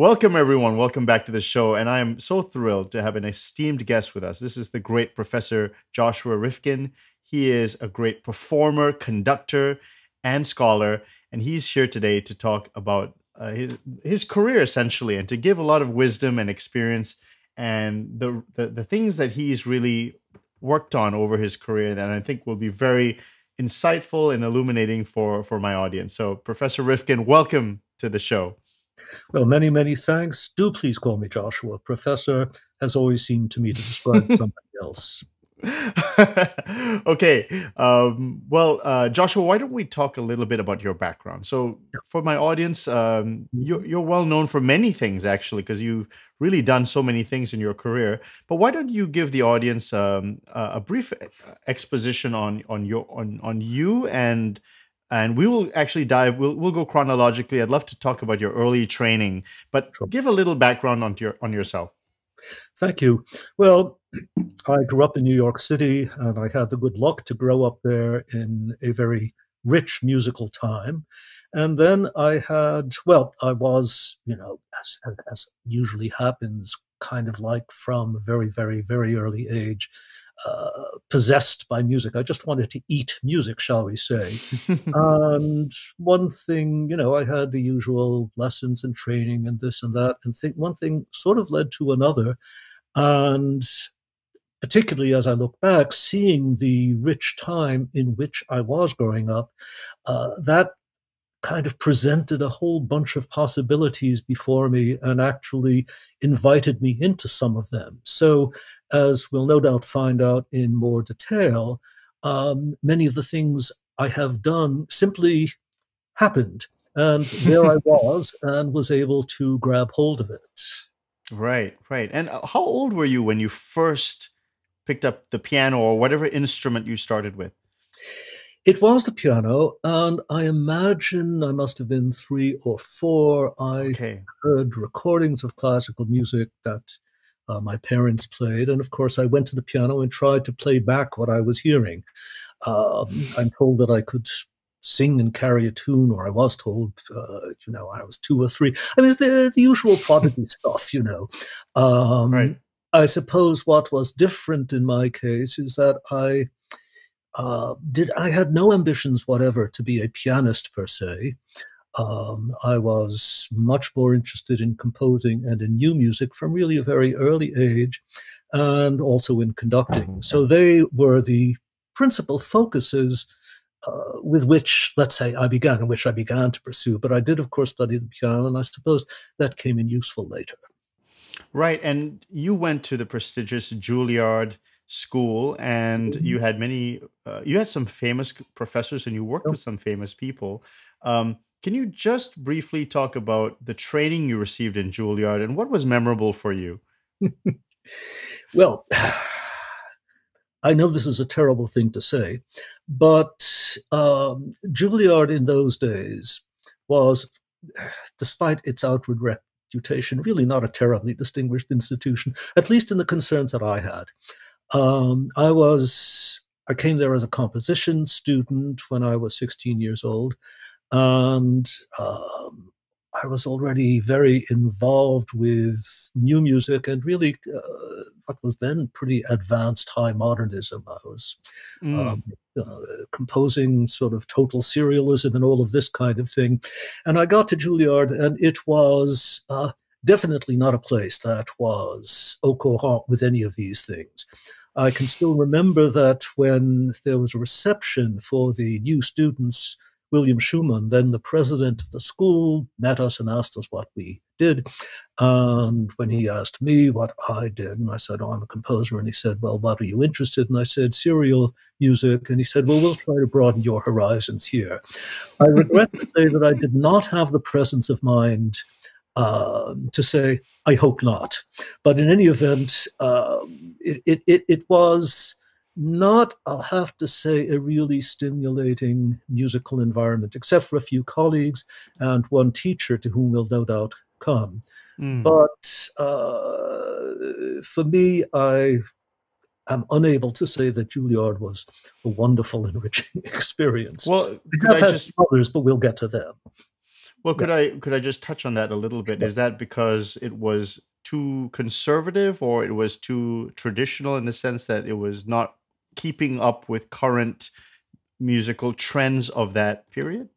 Welcome, everyone. Welcome back to the show. And I am so thrilled to have an esteemed guest with us. This is the great Professor Joshua Rifkin. He is a great performer, conductor, and scholar. And he's here today to talk about uh, his, his career, essentially, and to give a lot of wisdom and experience and the, the, the things that he's really worked on over his career that I think will be very insightful and illuminating for, for my audience. So, Professor Rifkin, welcome to the show. Well, many, many thanks. Do please call me Joshua. Professor has always seemed to me to describe somebody else. okay. Um, well, uh, Joshua, why don't we talk a little bit about your background? So, for my audience, um, mm-hmm. you're, you're, well known for many things, actually, because you've really done so many things in your career. But why don't you give the audience um, a brief exposition on on your on on you and and we will actually dive we'll, we'll go chronologically. I'd love to talk about your early training but sure. give a little background on your on yourself. Thank you. Well i grew up in new york city and i had the good luck to grow up there in a very rich musical time. And then i had well i was you know as, as usually happens kind of like from a very very very early age uh, possessed by music. I just wanted to eat music, shall we say. and one thing, you know, I had the usual lessons and training and this and that. And think one thing sort of led to another. And particularly as I look back, seeing the rich time in which I was growing up, uh, that kind of presented a whole bunch of possibilities before me and actually invited me into some of them. So, as we'll no doubt find out in more detail, um, many of the things I have done simply happened. And there I was and was able to grab hold of it. Right, right. And uh, how old were you when you first picked up the piano or whatever instrument you started with? It was the piano, and I imagine I must have been three or four. I okay. heard recordings of classical music that uh, my parents played, and of course, I went to the piano and tried to play back what I was hearing. Um, I'm told that I could sing and carry a tune, or I was told, uh, you know, I was two or three. I mean, the, the usual prodigy stuff, you know. Um, right. I suppose what was different in my case is that I uh, did I had no ambitions whatever to be a pianist per se. Um, I was much more interested in composing and in new music from really a very early age, and also in conducting. So they were the principal focuses uh, with which, let's say, I began, and which I began to pursue. But I did, of course, study the piano, and I suppose that came in useful later. Right, and you went to the prestigious Juilliard school and you mm-hmm. had many uh, you had some famous professors and you worked with some famous people. Um, can you just briefly talk about the training you received in juilliard and what was memorable for you? Well i know this is a terrible thing to say but um, juilliard in those days was despite its outward reputation really not a terribly distinguished institution at least in the concerns that i had um, I was I came there as a composition student when I was 16 years old, and um, I was already very involved with new music and really uh, what was then pretty advanced high modernism. I was mm. um, uh, composing sort of total serialism and all of this kind of thing. And I got to Juilliard, and it was uh, definitely not a place that was au courant with any of these things. I can still remember that when there was a reception for the new students, William Schuman, then the president of the school, met us and asked us what we did. And when he asked me what I did, and I said, Oh, I'm a composer. And he said, Well, what are you interested in? I said, Serial music. And he said, Well, we'll try to broaden your horizons here. I regret to say that I did not have the presence of mind uh, to say, I hope not. But in any event, uh, it, it, it, was not, I'll have to say, a really stimulating musical environment, except for a few colleagues and one teacher to whom we'll no doubt come. Mm. But uh, for me, I am unable to say that Juilliard was a wonderful, enriching experience. Well, I have had just... others, but we'll get to them. Well, could yeah. I could I just touch on that a little bit? Sure. Is that because it was too conservative, or it was too traditional in the sense that it was not keeping up with current musical trends of that period?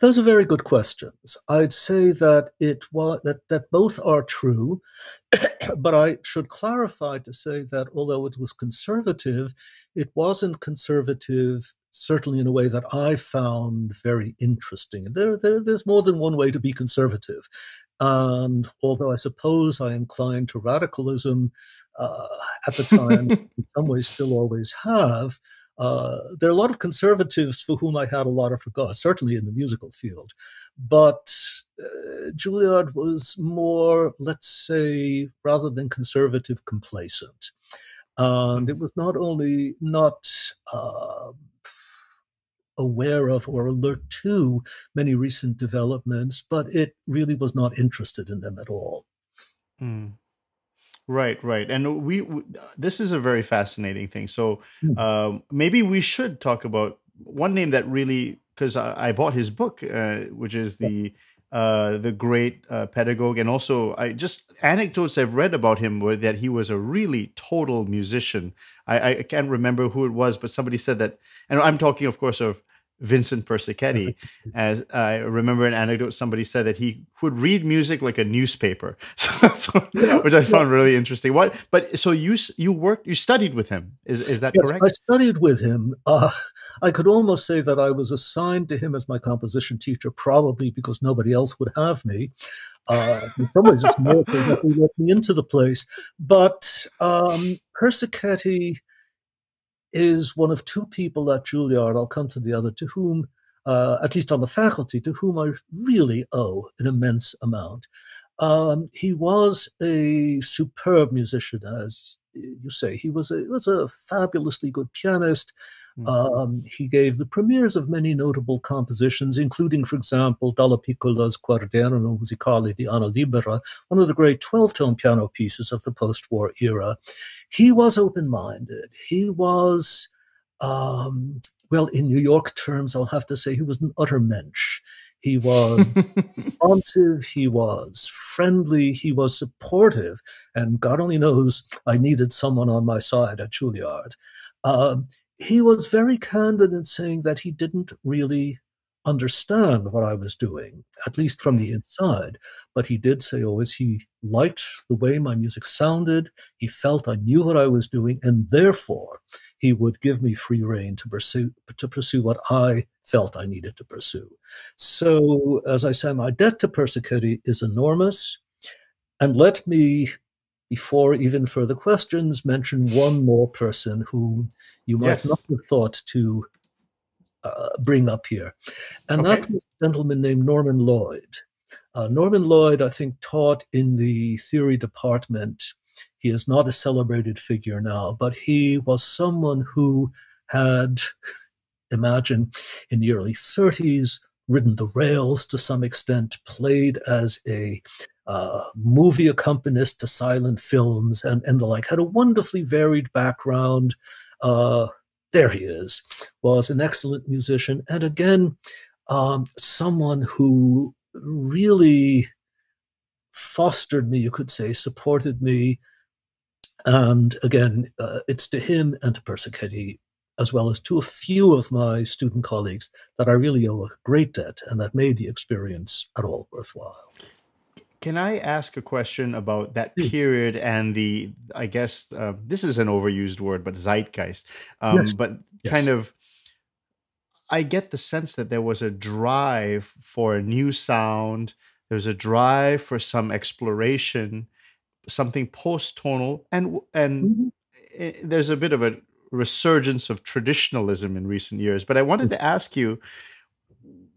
Those are very good questions. I'd say that it was that, that both are true, but I should clarify to say that although it was conservative, it wasn't conservative certainly in a way that I found very interesting. There, there, there's more than one way to be conservative. And although I suppose I inclined to radicalism uh, at the time, in some ways still always have, uh, there are a lot of conservatives for whom I had a lot of regard, certainly in the musical field. But uh, Juilliard was more, let's say, rather than conservative, complacent. And it was not only not uh, aware of or alert to many recent developments, but it really was not interested in them at all. Mm. Right, right, and we, we, this is a very fascinating thing. So mm. um, maybe we should talk about one name that really because I, I, bought his book, uh, which is the uh, the great uh, pedagogue, and also I just anecdotes I've read about him were that he was a really total musician. I, I can't remember who it was, but somebody said that, and I'm talking, of course, of Vincent Persichetti. As I remember an anecdote, somebody said that he would read music like a newspaper, so, yeah, which I found yeah. really interesting. What? But so you you worked, you studied with him. Is is that yes, correct? I studied with him. Uh, I could almost say that I was assigned to him as my composition teacher, probably because nobody else would have me. Uh, in some ways, it's more that he let me into the place. But um, Persichetti is one of two people at Juilliard, I'll come to the other, to whom, uh, at least on the faculty, to whom I really owe an immense amount. Um, he was a superb musician, as you say. He was a, was a fabulously good pianist. Mm-hmm. Um, he gave the premieres of many notable compositions, including, for example, Dallapiccola's Quaderno Musicale di Annalibera, one of the great 12 tone piano pieces of the post war era. He was open minded. He was, um, well, in New York terms, I'll have to say he was an utter mensch. He was responsive, he was friendly, he was supportive, and God only knows I needed someone on my side at Juilliard. Um, he was very candid in saying that he didn't really understand what I was doing, at least from the mm. inside. But he did say always he liked the way my music sounded. He felt I knew what I was doing, and therefore he would give me free rein to pursue to pursue what I felt I needed to pursue. So, as I say, my debt to Persichetti is enormous. And let me, before even further questions, mention one more person whom you might yes. not have thought to uh, bring up here. And okay. that was a gentleman named Norman Lloyd. Uh, Norman Lloyd, I think, taught in the theory department. He is not a celebrated figure now, but he was someone who had, imagine, in the early 30s, ridden the rails to some extent, played as a uh, movie accompanist to silent films and, and the like, had a wonderfully varied background, uh, there he is, was an excellent musician. And again, um, someone who really fostered me, you could say, supported me. And again, uh, it's to him and to Persichetti, as well as to a few of my student colleagues, that I really owe a great debt and that made the experience at all worthwhile. Can I ask a question about that period and the, I guess, uh, this is an overused word, but zeitgeist, um, yes. but yes. kind of, I get the sense that there was a drive for a new sound. There was a drive for some exploration, something post-tonal, and and mm-hmm. there's a bit of a resurgence of traditionalism in recent years. But I wanted to ask you,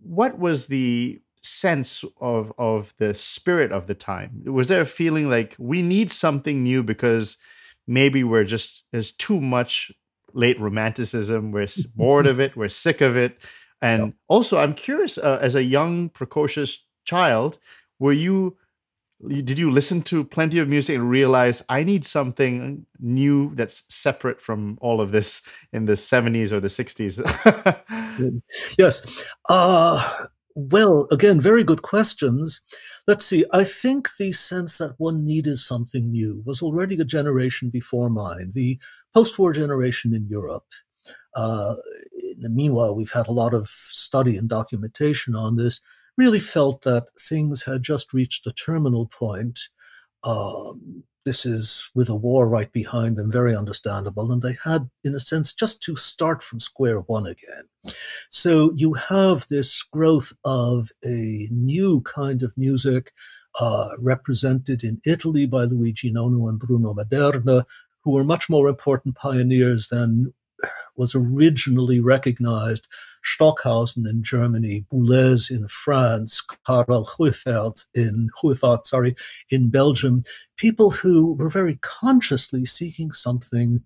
what was the sense of of the spirit of the time? Was there a feeling like we need something new because maybe we're just there's too much late romanticism. We're bored of it. We're sick of it. And yep. also, I'm curious, uh, as a young, precocious child, were you did you listen to plenty of music and realize I need something new that's separate from all of this in the 70s or the 60s? yes. Uh, well, again, very good questions. Let's see. I think the sense that one needed something new was already a generation before mine, the post war generation in Europe. Uh, meanwhile, we've had a lot of study and documentation on this really felt that things had just reached a terminal point. Um, this is with a war right behind them, very understandable. And they had, in a sense, just to start from square one again. So you have this growth of a new kind of music uh, represented in Italy by Luigi Nono and Bruno Maderna, who were much more important pioneers than was originally recognized Stockhausen in Germany, Boulez in France, Karel Goeyvaert in Goeyvaert, sorry, in Belgium, people who were very consciously seeking something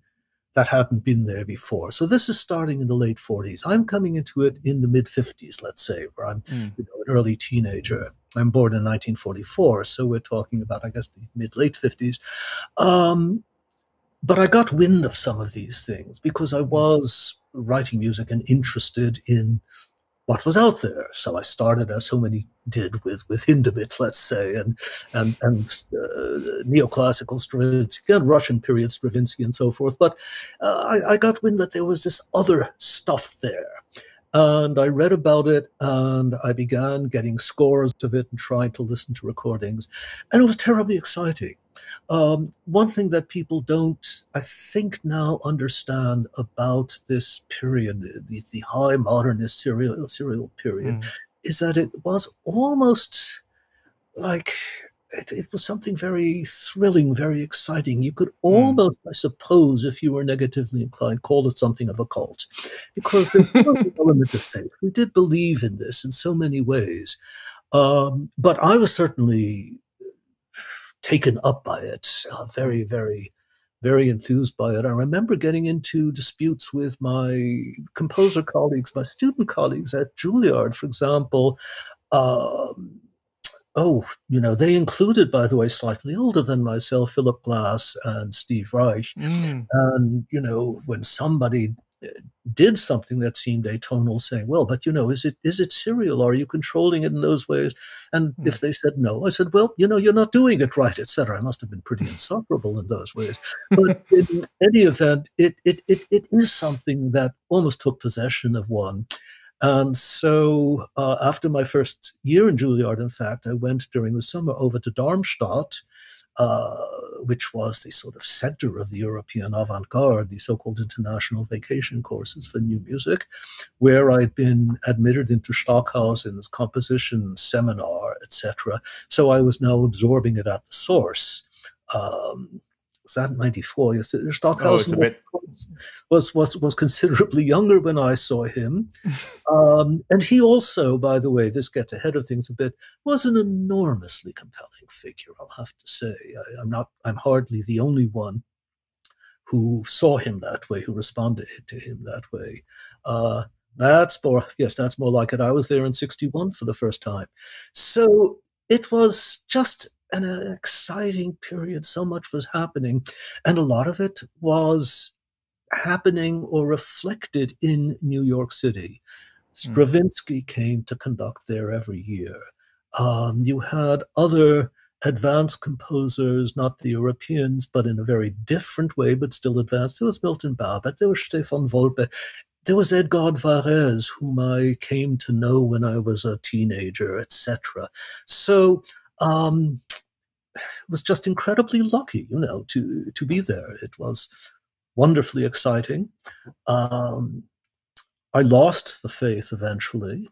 that hadn't been there before. So this is starting in the late 40s. I'm coming into it in the mid 50s, let's say, where I'm mm. you know, an early teenager. I'm born in 1944, so we're talking about, I guess, the mid late 50s. Um, but I got wind of some of these things because I was writing music and interested in what was out there. So I started, as so many did, with with Hindemith, let's say, and and and uh, neoclassical Stravinsky and Russian period Stravinsky and so forth. But uh, I, I got wind that there was this other stuff there, and I read about it and I began getting scores of it and trying to listen to recordings. And it was terribly exciting. Um, one thing that people don't, I think, now understand about this period, the, the high modernist serial, serial period, mm. is that it was almost like it, it, was something very thrilling, very exciting. You could hmm. almost, mm. I suppose, if you were negatively inclined, call it something of a cult, because there was an element of faith. We did believe in this in so many ways, um, but I was certainly taken up by it, uh, very, very, very enthused by it. I remember getting into disputes with my composer colleagues, my student colleagues at Juilliard, for example. Um, oh, you know, they included, by the way, slightly older than myself, Philip Glass and Steve Reich. Mm. And, you know, when somebody uh, did something that seemed atonal, saying, "Well, but you know, is it is it serial? Are you controlling it in those ways?" And mm. if they said no, I said, "Well, you know, you're not doing it right, etc." I must have been pretty insufferable in those ways. But in any event, it, it it it is something that almost took possession of one. And so uh, after my first year in Juilliard, in fact, I went during the summer over to Darmstadt, uh, which was the sort of center of the European avant garde, the so called international vacation courses for new music, where I'd been admitted into Stockhausen's composition seminar, etc. So I was now absorbing it at the source. Um, was that 94? Yes, Stockhausen oh, was, was, was considerably younger when I saw him. um, and he also, by the way, this gets ahead of things a bit, was an enormously compelling figure, I'll have to say. I, I'm not, I'm hardly the only one who saw him that way, who responded to him that way. Uh, that's more, yes, that's more like it. I was there in 61 for the first time. So it was just an exciting period. So much was happening. And a lot of it was happening or reflected in New York City. Hmm. Stravinsky mm. came to conduct there every year. Um, you had other advanced composers, not the Europeans, but in a very different way, but still advanced. There was Milton Babbitt, there was Stefan Wolpe, there was Edgard Varèse, whom I came to know when I was a teenager, etc. So um, was just incredibly lucky, you know, to to be there. It was wonderfully exciting. Um, I lost the faith eventually,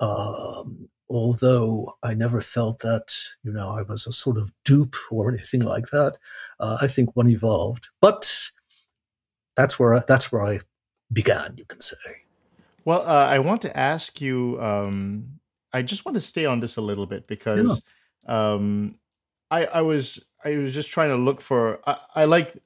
um, although I never felt that you know I was a sort of dupe or anything like that. Uh, I think one evolved, but that's where I, that's where I began. You can say. Well, uh, I want to ask you. Um, I just want to stay on this a little bit because yeah. um, I I was I was just trying to look for I, I like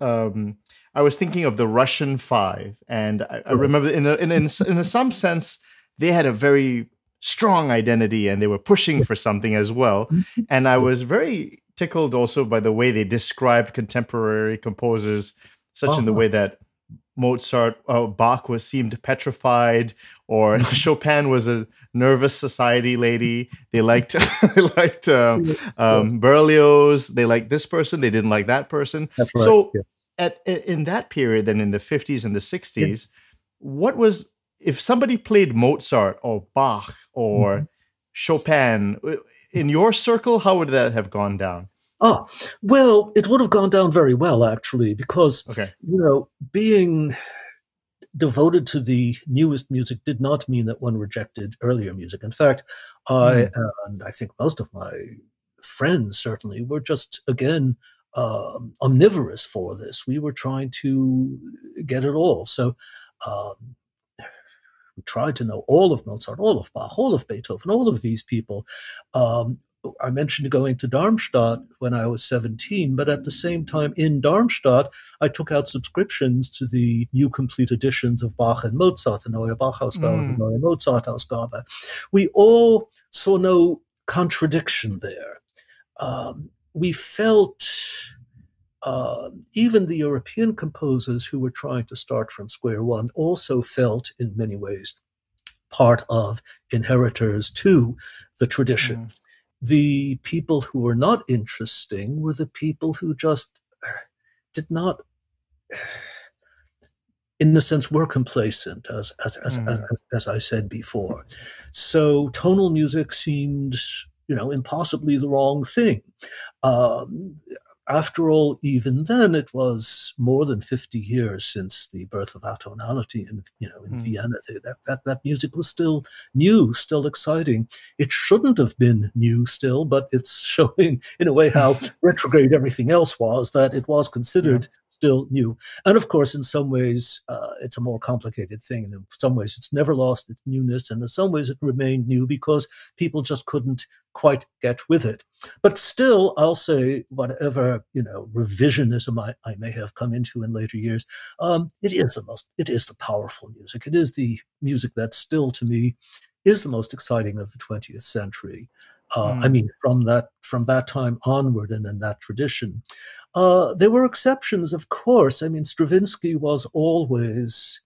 um, I was thinking of the Russian Five, and I, I remember in a, in in, in a, some sense they had a very strong identity and they were pushing for something as well. Mm-hmm. And I was very tickled also by the way they described contemporary composers, such uh-huh. in the uh-huh. way that Mozart, uh, Bach was seemed petrified, or. Chopin was a nervous society lady. They liked they liked um, um, Berlioz. They liked this person. They didn't like that person. Right. So yeah. at in that period, then in the fifties and the sixties, yeah. what was if somebody played Mozart or Bach or mm-hmm. Chopin in your circle? How would that have gone down? Ah, well, it would have gone down very well, actually, because, okay. you know, being devoted to the newest music did not mean that one rejected earlier music. In fact, I, mm. and I think most of my friends certainly, were just, again, um, omnivorous for this. We were trying to get it all. So, um, we tried to know all of Mozart, all of Bach, all of Beethoven, all of these people. Um, I mentioned going to Darmstadt when I was 17, but at the same time in Darmstadt, I took out subscriptions to the new complete editions of Bach and Mozart, the Neue Bach-Ausgabe, mm. the Neue Mozart-Ausgabe. We all saw no contradiction there. Um, we felt, uh, even the European composers who were trying to start from square one also felt, in many ways, part of inheritors to the tradition. Mm the people who were not interesting were the people who just did not in a sense were complacent as as, as, mm. as, as i said before so tonal music seemed you know impossibly the wrong thing um, after all, even then, it was more than 50 years since the birth of atonality in, you know, in mm. Vienna. That, that, that music was still new, still exciting. It shouldn't have been new still, but it's showing, in a way, how retrograde everything else was, that it was considered still new. And of course, in some ways, uh, it's a more complicated thing. And in some ways, it's never lost its newness. And in some ways, it remained new because people just couldn't quite get with it. But still, I'll say, whatever, you know, revisionism I, I may have come into in later years, um, it is the most, it is the powerful music. It is the music that still, to me, is the most exciting of the 20th century. Uh, mm. I hmm. mean, from that from that time onward, and in that tradition, uh, there were exceptions, of course. I mean, Stravinsky was always.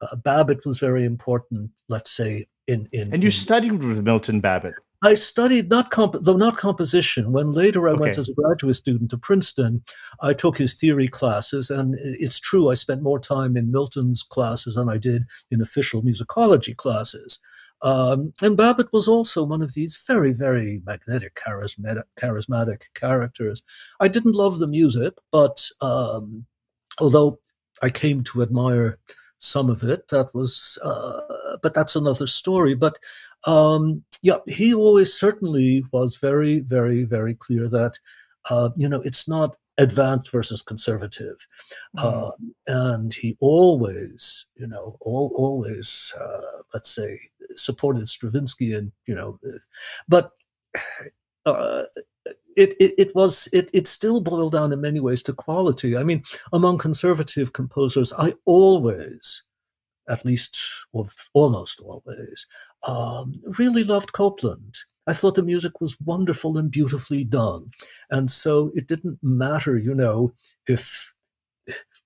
Uh, Babbitt was very important. Let's say in in. And you in, studied with Milton Babbitt. I studied not comp- though not composition. When later I okay. went as a graduate student to Princeton, I took his theory classes, and it's true I spent more time in Milton's classes than I did in official musicology classes. Um, and Babbitt was also one of these very, very magnetic, charismatic, charismatic characters. I didn't love the music, but um, although I came to admire some of it, that was, uh, but that's another story. But um, yeah, he always certainly was very, very, very clear that, uh, you know, it's not advanced versus conservative. Mm. Uh, and he always, you know, all, always, uh, let's say, supported Stravinsky and, you know, uh, but uh, it, it, it was, it, it still boiled down in many ways to quality. I mean, among conservative composers, I always, at least almost always, um, really loved Copland. I thought the music was wonderful and beautifully done. And so it didn't matter, you know, if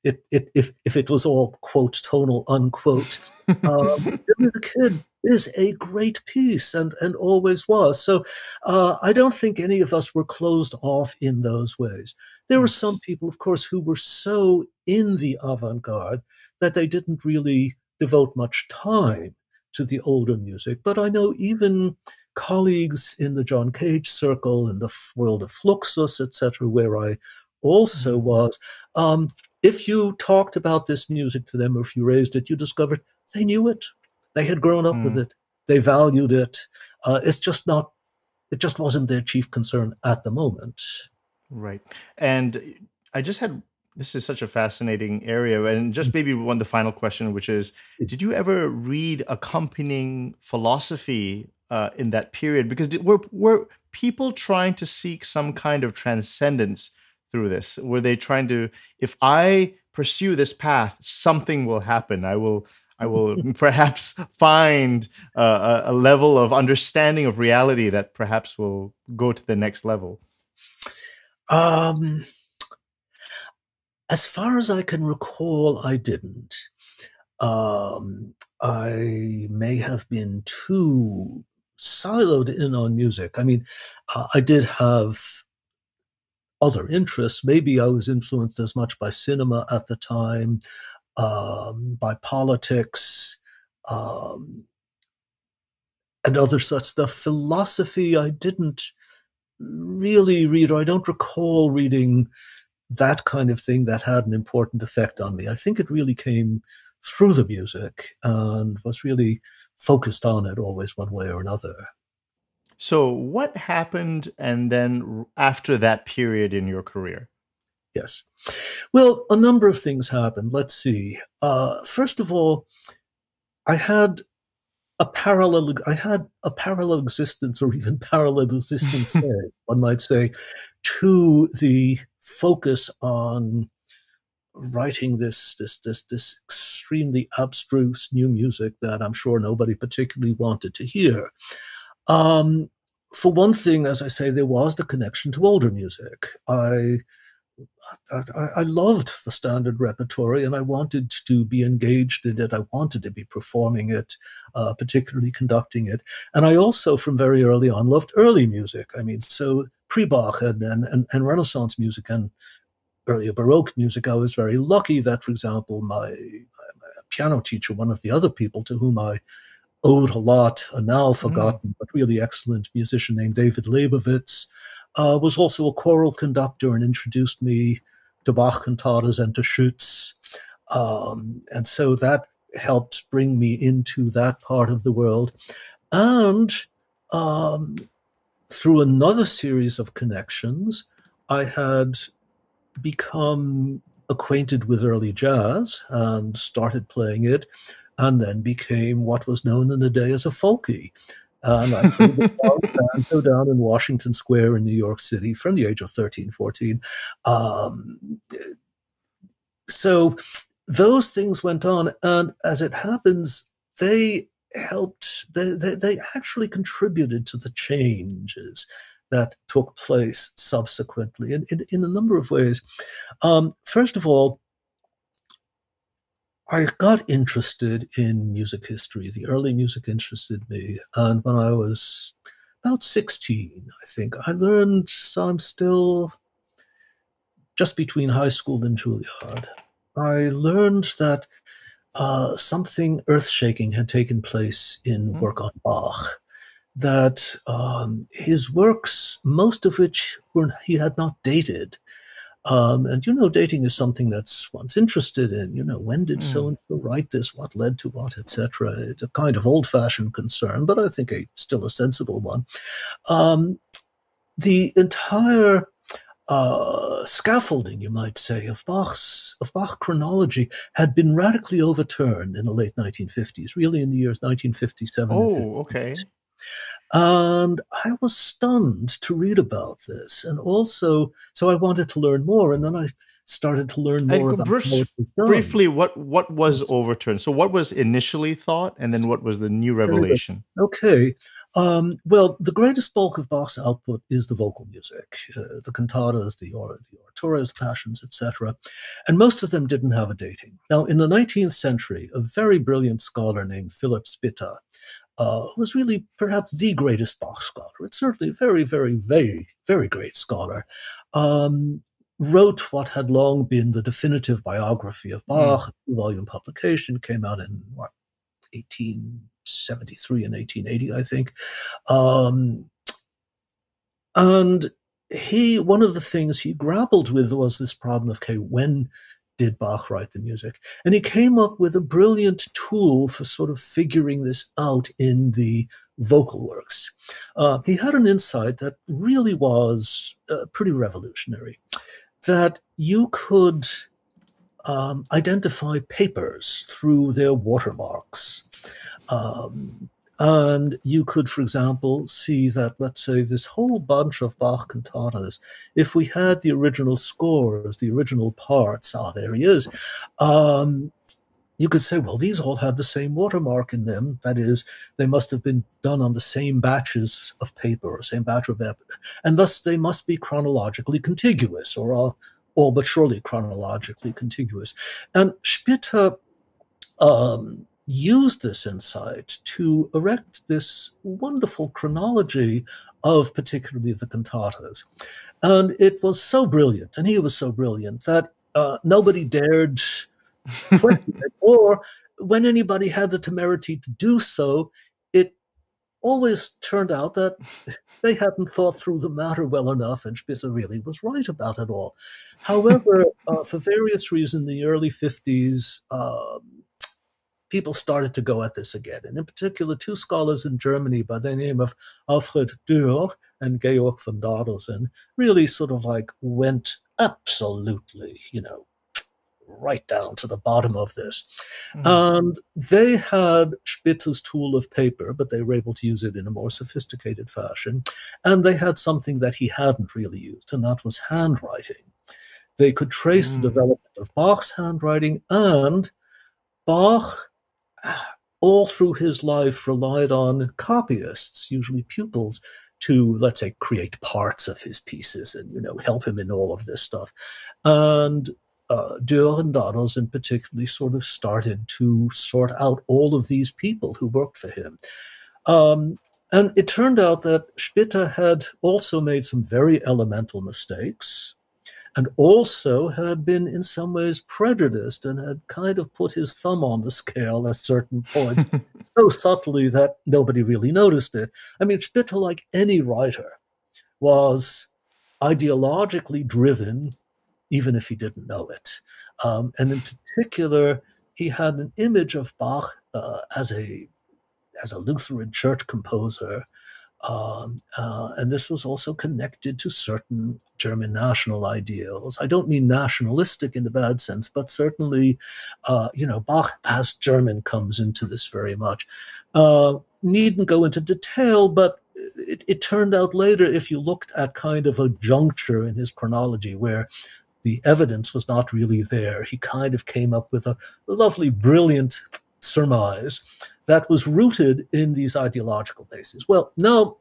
it, it if if it was all quote tonal unquote. Um, the Kid is a great piece and and always was. So uh, I don't think any of us were closed off in those ways. There were some people, of course, who were so in the avant-garde that they didn't really devote much time to the older music. But I know even colleagues in the John Cage circle, in the world of Fluxus, etc., where I also mm-hmm. was, um, if you talked about this music to them or if you raised it, you discovered they knew it. They had grown up mm. with it. They valued it. Uh, it's just not, it just wasn't their chief concern at the moment. Right. And I just had this is such a fascinating area. And just maybe one the final question, which is, did you ever read accompanying philosophy uh, in that period? Because were were people trying to seek some kind of transcendence through this? Were they trying to, if I pursue this path, something will happen. I will, I will perhaps find uh, a level of understanding of reality that perhaps will go to the next level. Um, as far as I can recall, I didn't. Um, I may have been too siloed in on music. I mean, uh, I did have other interests. Maybe I was influenced as much by cinema at the time, um, by politics, um, and other such stuff. Philosophy, I didn't really read, or I don't recall reading that kind of thing that had an important effect on me. I think it really came through the music and was really focused on it always one way or another. So, what happened and then after that period in your career? Yes. Well, a number of things happened. Let's see. Uh, first of all, I had a parallel I had a parallel existence or even parallel existence one might say to the focus on writing this this this this extremely abstruse new music that I'm sure nobody particularly wanted to hear. Um, for one thing, as I say, there was the connection to older music. I I, I, loved the standard repertory and I wanted to be engaged in it. I wanted to be performing it, uh, particularly conducting it. And I also, from very early on, loved early music. I mean, so pre Bach and, and, and Renaissance music and earlier Baroque music, I was very lucky that, for example, my, my piano teacher, one of the other people to whom I owed a lot, a now mm-hmm. forgotten mm. but really excellent musician named David Leibovitz, uh, was also a choral conductor and introduced me to Bach cantatas and to Schütz. Um, and so that helped bring me into that part of the world. And um, through another series of connections, I had become acquainted with early jazz and started playing it, and then became what was known in the day as a folkie. And I played with down in Washington Square in New York City from the age of 13, 14. Um, so those things went on. And as it happens, they helped, they, they, they actually contributed to the changes that took place subsequently in, in, in a number of ways. Um, first of all, I got interested in music history. The early music interested me. And when I was about 16, I think, I learned, so I'm still just between high school and Juilliard. I learned that uh, something earth shaking had taken place in mm-hmm. work on Bach that um, his works, most of which were he had not dated. Um, and you know, dating is something that's one's interested in. You know, when did so and so write this? What led to what, etc. It's a kind of old-fashioned concern, but I think a still a sensible one. Um, the entire uh, scaffolding, you might say, of Bach's of Bach chronology had been radically overturned in the late 1950s, really in the years 1957. Oh, okay. And I was stunned to read about this. And also, so I wanted to learn more. And then I started to learn more about brief, Briefly, what, what was overturned? So, what was initially thought, and then what was the new revelation? Okay. Um, well, the greatest bulk of Bach's output is the vocal music, uh, the cantatas, the, or, the oratorios, the passions, etc. And most of them didn't have a dating. Now, in the 19th century, a very brilliant scholar named Philipp Spitta uh, was really perhaps the greatest Bach scholar. It's certainly a very, very, very, very great scholar. Um, wrote what had long been the definitive biography of Bach, mm. a two-volume publication, came out in what 1873 and 1880, I think. Um, and he, one of the things he grappled with was this problem of, okay, when did Bach write the music? And he came up with a brilliant tool for sort of figuring this out in the vocal works. Uh, he had an insight that really was uh, pretty revolutionary that you could um, identify papers through their watermarks. Um, And you could, for example, see that, let's say, this whole bunch of Bach cantatas, if we had the original scores, the original parts, ah, there he is, um, you could say, well, these all had the same watermark in them. That is, they must have been done on the same batches of paper same batch of paper, and thus they must be chronologically contiguous or uh, all but surely chronologically contiguous. And Spitta um, used this insight to erect this wonderful chronology of particularly the cantatas. And it was so brilliant, and he was so brilliant that uh, nobody dared or when anybody had the temerity to do so, it always turned out that they hadn't thought through the matter well enough, and Spitta really was right about it all. However, uh, for various reasons, in the early 50s, um, people started to go at this again. And in particular, two scholars in Germany by the name of Alfred Dürr and Georg von Dadelsen really sort of like went absolutely, you know, right down to the bottom of this. Mm-hmm. And they had Spitta's tool of paper, but they were able to use it in a more sophisticated fashion. And they had something that he hadn't really used, and that was handwriting. They could trace mm-hmm. the mm. development of Bach's handwriting, and Bach, all through his life, relied on copyists, usually pupils, to let's say create parts of his pieces and you know help him in all of this stuff and uh, Dürr and Dadelsen particularly sort of started to sort out all of these people who worked for him. Um, and it turned out that Spitta had also made some very elemental mistakes and also had been in some ways prejudiced and had kind of put his thumb on the scale at certain points so subtly that nobody really noticed it. I mean, Spitta, like any writer, was ideologically driven even if he didn't know it. Um, and in particular, he had an image of Bach uh, as a as a Lutheran church composer, um, uh, and this was also connected to certain German national ideals. I don't mean nationalistic in the bad sense, but certainly, uh, you know, Bach as German comes into this very much. Uh, needn't go into detail, but it, it, turned out later, if you looked at kind of a juncture in his chronology where the evidence was not really there. He kind of came up with a lovely, brilliant surmise that was rooted in these ideological bases. Well, now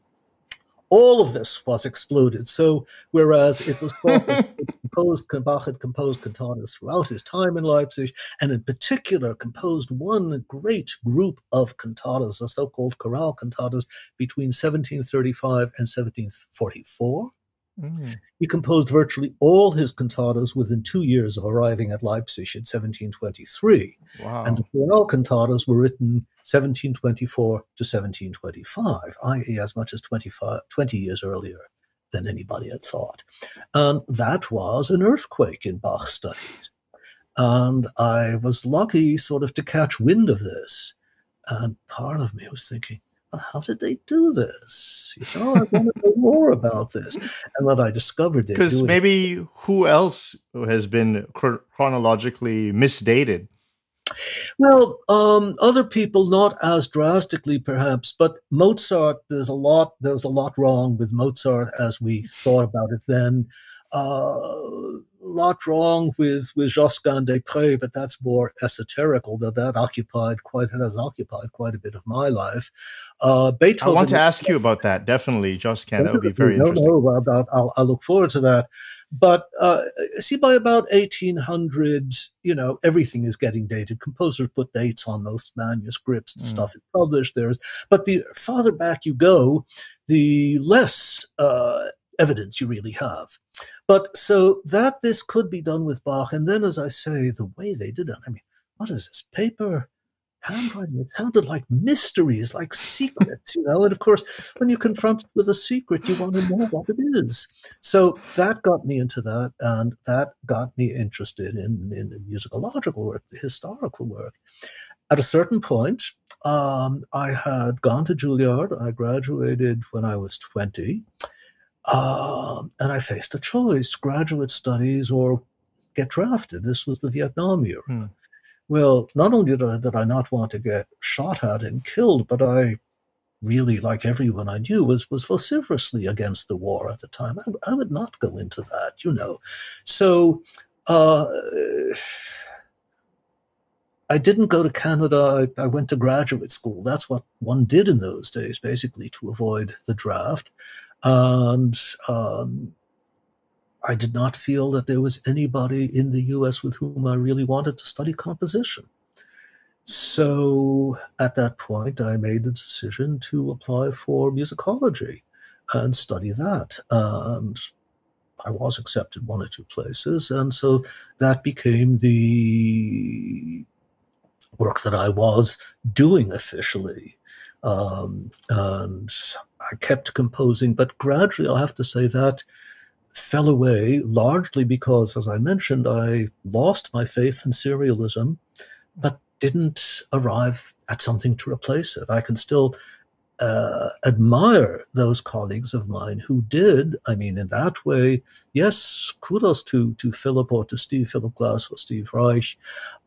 all of this was exploded. So, whereas it was thought that composed, Bach had composed cantatas throughout his time in Leipzig, and in particular composed one great group of cantatas, the so-called chorale cantatas, between 1735 and 1744. Mm. He composed virtually all his cantatas within two years of arriving at Leipzig in 1723. Wow. And the chorale cantatas were written 1724 to 1725, i.e., as much as 25, 20 years earlier than anybody had thought. And that was an earthquake in Bach studies. And I was lucky sort of to catch wind of this. And part of me was thinking, how did they do this? You know, I want to know more about this. And what I discovered because maybe who else has been chronologically misdated? Well, um, other people not as drastically, perhaps, but Mozart. There's a lot. There's a lot wrong with Mozart as we thought about it then. Uh, lot wrong with with Josquin des Prés, but that's more esoterical. That that occupied quite has occupied quite a bit of my life. Uh, Beethoven. I want to ask you about that. Definitely, Josquin. That would be very no, interesting. No, about, I'll, I'll look forward to that. But uh, see, by about 1800, you know, everything is getting dated. Composers put dates on most manuscripts and mm. stuff is published. There's, but the farther back you go, the less uh, evidence you really have. But so that this could be done with Bach, and then, as I say, the way they did it, I mean, what is this paper? Handwriting, it sounded like mysteries, like secrets, you know. And of course, when you're confronted with a secret, you want to know what it is. So that got me into that, and that got me interested in, in the musicological work, the historical work. At a certain point, um, I had gone to Juilliard. I graduated when I was 20. Um, and I faced a choice graduate studies or get drafted. This was the Vietnam era. Hmm. Well, not only did I, did I not want to get shot at and killed, but I really, like everyone I knew, was was vociferously against the war at the time. I, I would not go into that, you know. So. Uh, I didn't go to Canada. I, I, went to graduate school. That's what one did in those days, basically, to avoid the draft. And um, I did not feel that there was anybody in the US with whom I really wanted to study composition. So at that point, I made the decision to apply for musicology and study that. And I was accepted one or two places. And so that became the work that I was doing officially. Um, and I kept composing, but gradually, I'll have to say that fell away largely because, as I mentioned, I lost my faith in serialism, but didn't arrive at something to replace it. I can still uh, admire those colleagues of mine who did. I mean, in that way, yes, kudos to to Philip or to Steve Philip Glass or Steve Reich,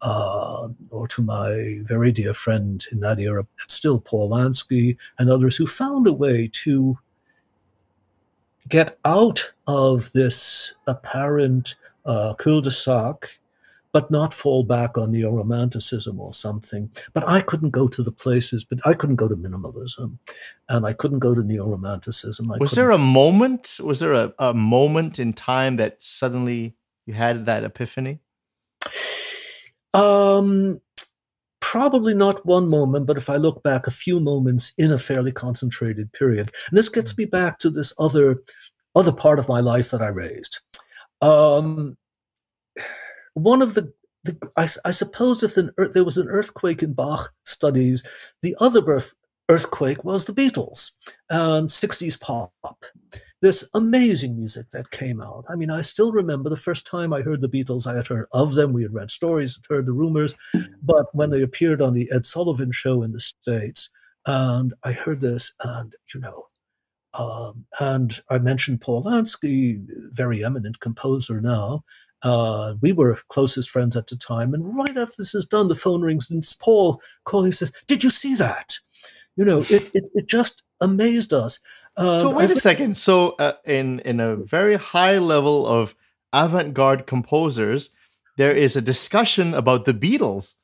uh, or to my very dear friend in that era, still Paul Lansky and others who found a way to get out of this apparent uh, cul-de-sac but not fall back on neo-romanticism or something. But I couldn't go to the places, but I couldn't go to minimalism, and I couldn't go to neo-romanticism. I was there a moment? Was there a, a moment in time that suddenly you had that epiphany? Um, probably not one moment, but if I look back, a few moments in a fairly concentrated period, and this gets me back to this other other part of my life that I raised. Um, one of the, the I, I, suppose if an, there was an earthquake in Bach studies, the other birth, earthquake was the Beatles and 60s pop. This amazing music that came out. I mean, I still remember the first time I heard the Beatles, I had heard of them. We had read stories, heard the rumors. But when they appeared on the Ed Sullivan show in the States, and I heard this, and, you know, um, and I mentioned Paul Lansky, very eminent composer now, uh, we were closest friends at the time. And right after this is done, the phone rings and it's Paul calling says, Did you see that? You know, it, it, it just amazed us. Um, so wait a second. So uh, in in a very high level of avant-garde composers, there is a discussion about the Beatles.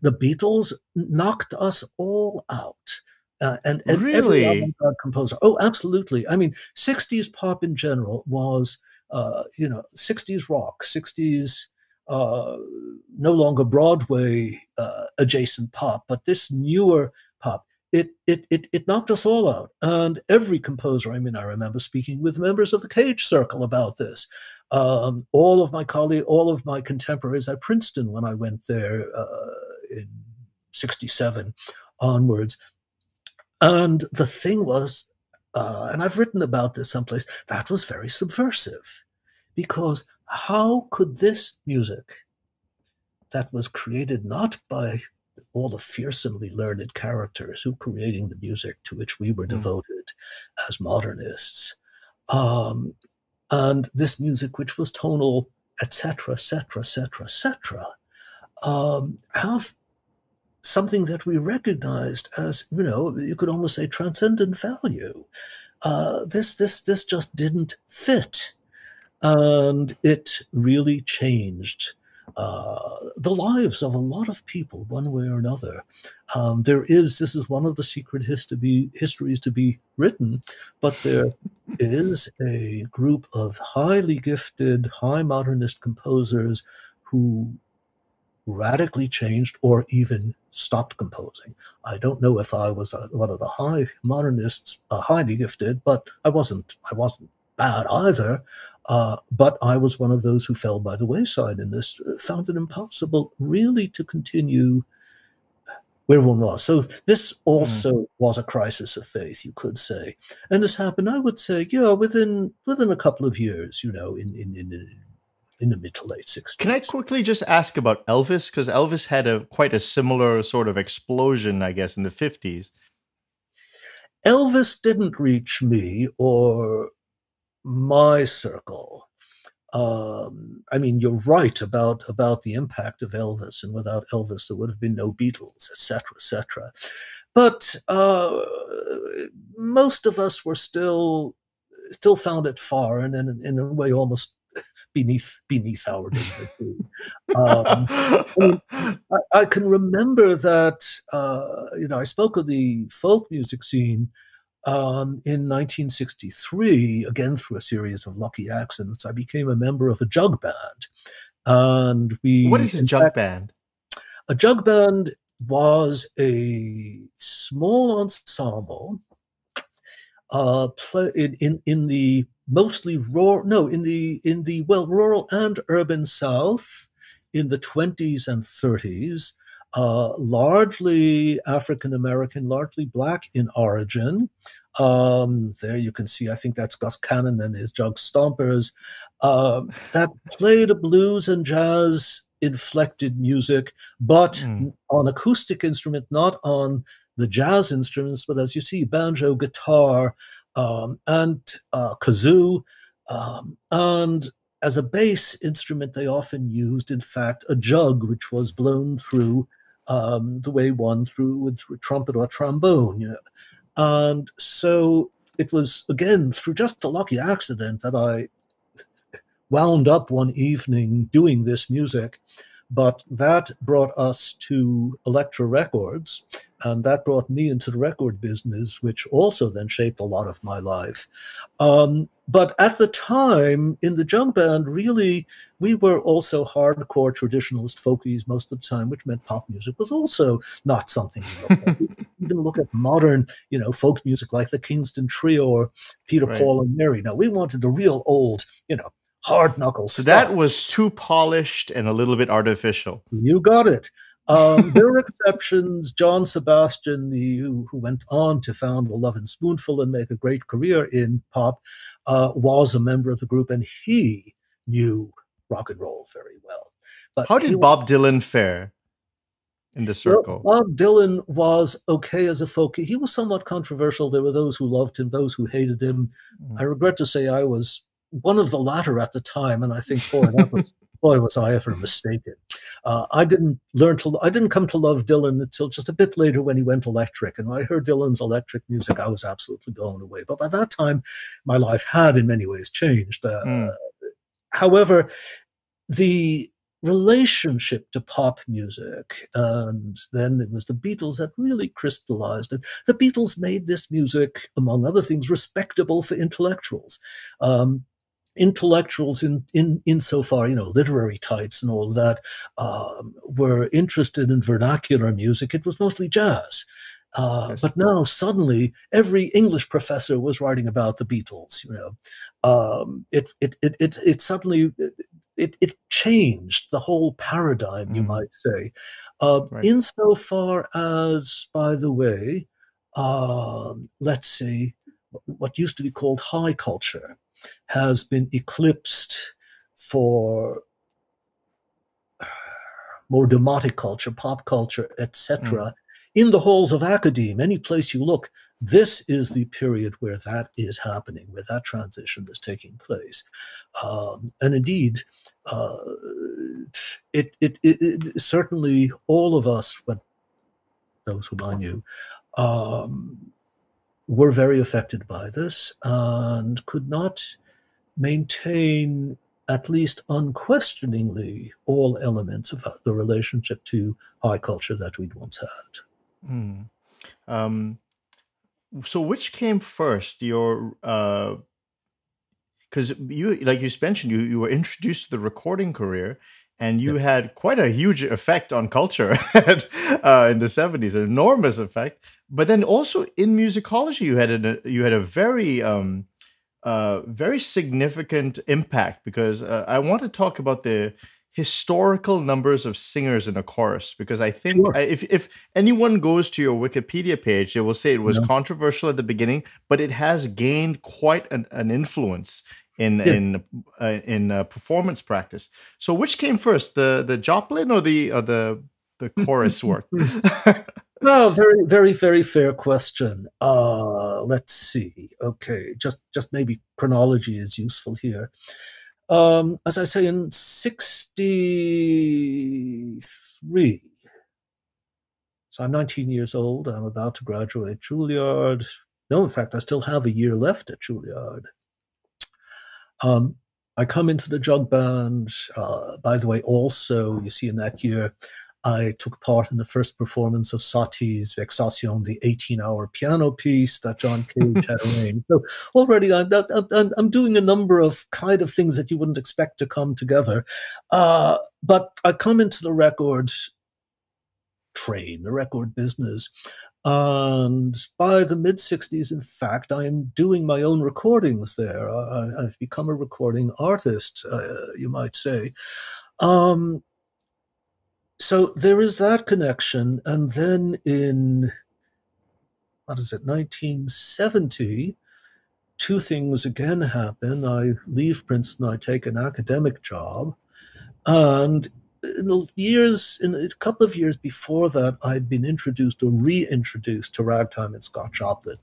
The Beatles knocked us all out. Uh, and, and really? every avant-garde composer. Oh, absolutely. I mean, 60s pop in general was uh, you know, 60s rock, 60s uh, no longer Broadway uh, adjacent pop, but this newer pop. It, it, it, it knocked us all out. And every composer, I mean, I remember speaking with members of the Cage Circle about this. Um, all of my colleagues, all of my contemporaries at Princeton when I went there uh, in 67 onwards. And the thing was, uh, and I've written about this someplace, that was very subversive because how could this music that was created not by all the fearsomely learned characters who creating the music to which we were mm. devoted as modernists, um, and this music which was tonal, etc., etc., etc., etc., have something that we recognized as, you know, you could almost say transcendent value. Uh, this, this, this just didn't fit and it really changed uh, the lives of a lot of people, one way or another. Um, there is, this is one of the secret history, histories to be written, but there is a group of highly gifted, high modernist composers who radically changed or even stopped composing. I don't know if I was a, one of the high modernists, uh, highly gifted, but I wasn't. I wasn't bad either. Uh, but I was one of those who fell by the wayside in this, uh, found it impossible really to continue where one was. So this also mm. was a crisis of faith, you could say. And this happened, I would say, yeah, within within a couple of years, you know, in in in, in the mid to late 60s. Can I quickly just ask about Elvis? Because Elvis had a quite a similar sort of explosion, I guess, in the 50s. Elvis didn't reach me or my circle um, I mean, you're right about about the impact of Elvis, and without Elvis, there would have been no Beatles, etc., etc. But uh, most of us were still still found it foreign and in, in a way almost beneath beneath our dignity. Um, I, I, can remember that uh, you know I spoke of the folk music scene um, in 1963, again through a series of lucky accidents, I became a member of a jug band, and we. What is a jug fact, band? A jug band was a small ensemble uh, play in, in in the mostly rural no in the in the well rural and urban south in the 20s and 30s uh, largely African American, largely black in origin. Um, there you can see, I think that's Gus Cannon and his Jug Stompers uh, that played a blues and jazz inflected music, but mm. on acoustic instrument, not on the jazz instruments, but as you see, banjo, guitar, um, and uh, kazoo. Um, and as a bass instrument, they often used, in fact, a jug, which was blown through um, the way one through with trumpet or trombone. You know? And so it was, again, through just a lucky accident that I wound up one evening doing this music. But that brought us to Elektra Records, and that brought me into the record business, which also then shaped a lot of my life. Um, but at the time, in the jug band, really, we were also hardcore traditionalist folkies most of the time, which meant pop music was also not something even look at modern, you know, folk music like the Kingston Trio or Peter, right. Paul, and Mary. Now, we wanted the real old, you know, hard knuckles. So stuff. that was too polished and a little bit artificial. You got it. Um, there are exceptions. John Sebastian, the, who, who, went on to found the Lovin' Spoonful and make a great career in pop, uh, was a member of the group, and he knew rock and roll very well. But how did Bob was, Dylan fare in the circle? Well, Bob Dylan was okay as a folk. He was somewhat controversial. There were those who loved him, those who hated him. Mm. I regret to say I was one of the latter at the time, and I think boy, was boy was I ever mistaken. Uh, I didn't learn to I didn't come to love Dylan until just a bit later when he went electric, and when I heard Dylan's electric music, I was absolutely blown away. But by that time, my life had in many ways changed. Uh, mm. However, the relationship to pop music. And then it was the Beatles that really crystallized it. The Beatles made this music, among other things, respectable for intellectuals. Um, intellectuals in, in insofar, you know, literary types and all that, um, were interested in vernacular music. It was mostly jazz. Uh, yes. But now suddenly every English professor was writing about the Beatles. You know, um, it, it it it it suddenly it it changed the whole paradigm, mm. you might say. Uh, right. Insofar as, by the way, um, let's see, what used to be called high culture has been eclipsed for more demotic culture, pop culture, etc. Mm. In the halls of academe, any place you look, this is the period where that is happening, where that transition is taking place. Um, and indeed, uh, it, it, it, it, certainly all of us, but those whom I knew, um, were very affected by this and could not maintain at least unquestioningly all elements of the relationship to high culture that we'd once had. Mm. Um, so, which came first? Your because uh, you, like you mentioned, you you were introduced to the recording career, and you had quite a huge effect on culture uh, in the 70s an enormous effect but then also in musicology you had a you had a very um, uh, very significant impact because uh, i want to talk about the historical numbers of singers in a chorus because i think sure. if, if anyone goes to your wikipedia page they will say it was no. controversial at the beginning but it has gained quite an, an influence in yeah. in uh, in uh, performance practice. So which came first, the the Joplin or the or the the chorus work? no, very very very fair question. Uh, let's see. Okay, just just maybe chronology is useful here. Um, as I say, in 63, so I'm 19 years old. I'm about to graduate Juilliard. No, in fact, I still have a year left at Juilliard. Um, I come into the jug band. Uh, by the way, also, you see, in that year, I took part in the first performance of Satie's Vexation, the 18 hour piano piece that John Cage had arranged. So already I'm, I'm, I'm, doing a number of kind of things that you wouldn't expect to come together. Uh, but I come into the record trade, the record business. And by the mid 60s, in fact, I am doing my own recordings there. I, have become a recording artist, uh, you might say. Um, so there is that connection. And then in, what is it, 1970, two things again happen. I leave Princeton, I take an academic job. And in the years, in a couple of years before that, I'd been introduced or reintroduced to ragtime and Scott Joplin.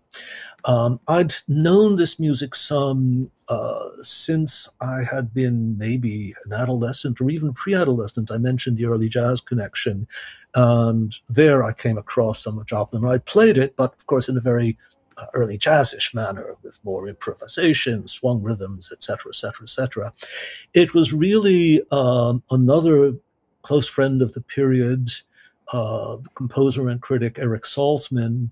Um, I'd known this music some uh, since I had been maybe an adolescent or even pre-adolescent. I mentioned the early jazz connection, and there I came across some of Joplin. I played it, but of course in a very uh, early jazzish manner with more improvisation, swung rhythms, etc., etc., etc. It was really um, another close friend of the period, uh, composer and critic Eric Salzman,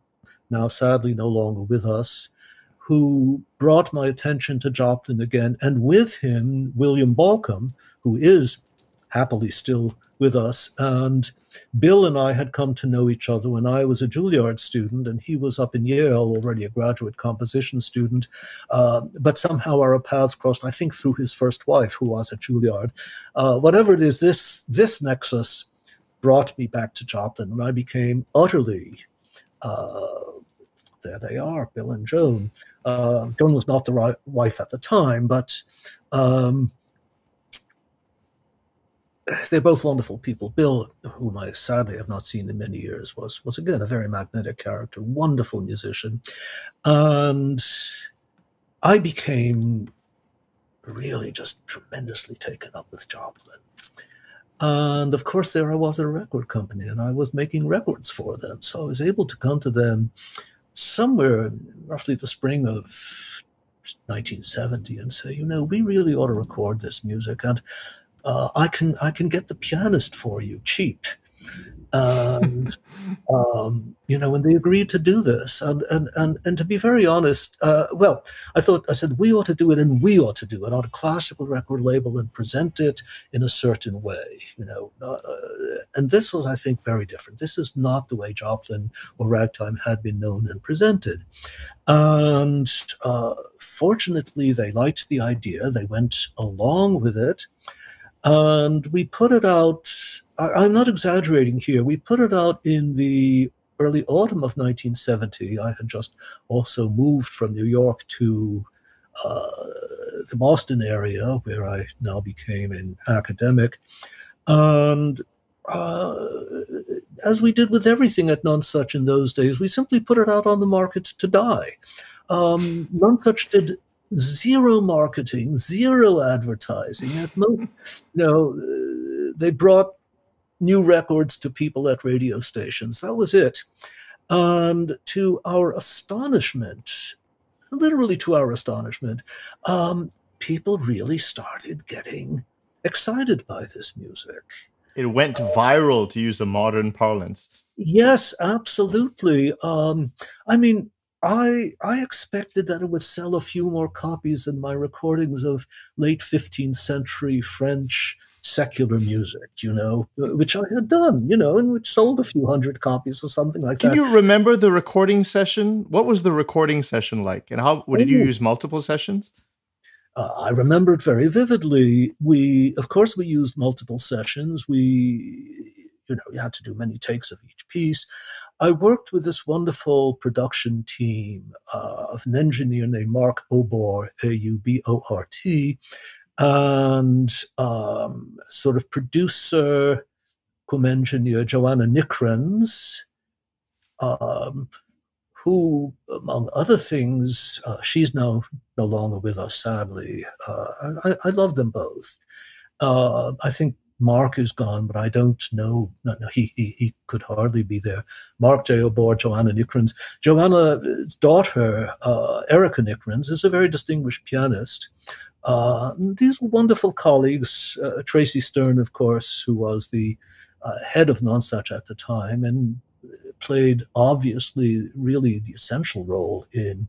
now sadly no longer with us, who brought my attention to Joplin again, and with him, William Bolcom, who is happily still with us. And Bill and I had come to know each other when I was a Juilliard student, and he was up in Yale, already a graduate composition student. Uh, but somehow our paths crossed, I think, through his first wife, who was at Juilliard. Uh, whatever it is, this, this nexus brought me back to Joplin, and I became utterly. Uh, there they are, Bill and Joan. Uh, Joan was not the right wife at the time, but um, they're both wonderful people. Bill, whom I sadly have not seen in many years, was was again a very magnetic character, wonderful musician, and I became really just tremendously taken up with Joplin. And of course, there I was at a record company, and I was making records for them. So I was able to come to them somewhere, roughly the spring of 1970, and say, you know, we really ought to record this music. And uh, I can I can get the pianist for you cheap. And um, you know, when they agreed to do this, and and and, and to be very honest, uh, well, I thought I said we ought to do it, and we ought to do it on a classical record label and present it in a certain way, you know. Uh, and this was, I think, very different. This is not the way Joplin or ragtime had been known and presented. And uh, fortunately, they liked the idea. They went along with it. And we put it out, I'm not exaggerating here, we put it out in the early autumn of 1970. I had just also moved from New York to uh, the Boston area, where I now became an academic. And uh, as we did with everything at Nonesuch in those days, we simply put it out on the market to die. Um, Nonesuch did zero marketing, zero advertising. At most, you know, uh, they brought new records to people at radio stations. That was it. And to our astonishment, literally to our astonishment, um, people really started getting excited by this music. It went viral, to use the modern parlance. Yes, absolutely. Um, I mean, I I expected that it would sell a few more copies than my recordings of late 15th century French secular music, you know, which I had done, you know, and which sold a few hundred copies or something like Can that. Can you remember the recording session? What was the recording session like? And how did you use multiple sessions? Uh, I remember it very vividly. We, of course, we used multiple sessions. We, you know, you had to do many takes of each piece. I worked with this wonderful production team uh, of an engineer named Mark Aubort, A U B O R T, and um, sort of producer, cum engineer Joanna Nickrenz, um, who, among other things, uh, she's now no longer with us, sadly. Uh, I, I, love them both. Uh, I think Mark is gone, but I don't know. No, no, he, he, he could hardly be there. Mark J. Joanna Nickrenz. Joanna's daughter, uh, Erica Nickrenz, is a very distinguished pianist. Uh, these wonderful colleagues. Uh, Tracey Sterne, of course, who was the uh, head of Nonesuch at the time, and played obviously really the essential role in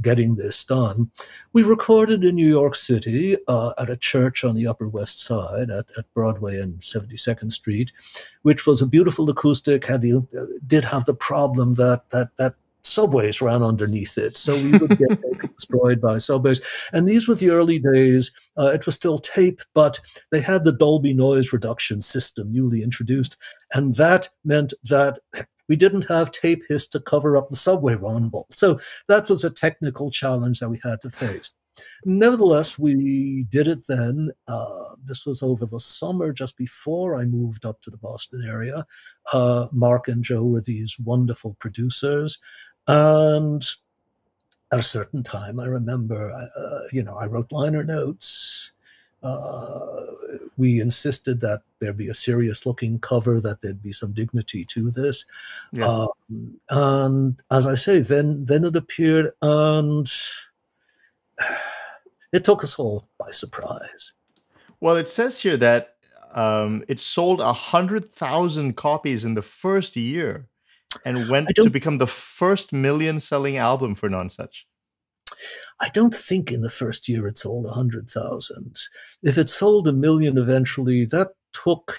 getting this done. We recorded in New York City uh, at a church on the Upper West Side at, at Broadway and 72nd Street, which was a beautiful acoustic, had the, uh, did have the problem that, that, that subways ran underneath it. So we would get destroyed by subways. And these were the early days. Uh, it was still tape, but they had the Dolby noise reduction system newly introduced. And that meant that we didn't have tape hiss to cover up the subway rumble. So that was a technical challenge that we had to face. Nevertheless, we did it then. Uh, this was over the summer, just before I moved up to the Boston area. Uh, Mark and Joe were these wonderful producers. And at a certain time, I remember, uh, you know, I wrote liner notes uh, we insisted that there be a serious looking cover, that there'd be some dignity to this. Yeah. Um, and as I say, then then it appeared, and it took us all by surprise. Well, it says here that um, it sold a hundred thousand copies in the first year, and went to become the first million selling album for Nonesuch. I don't think in the first year it sold 100,000. If it sold a million eventually, that took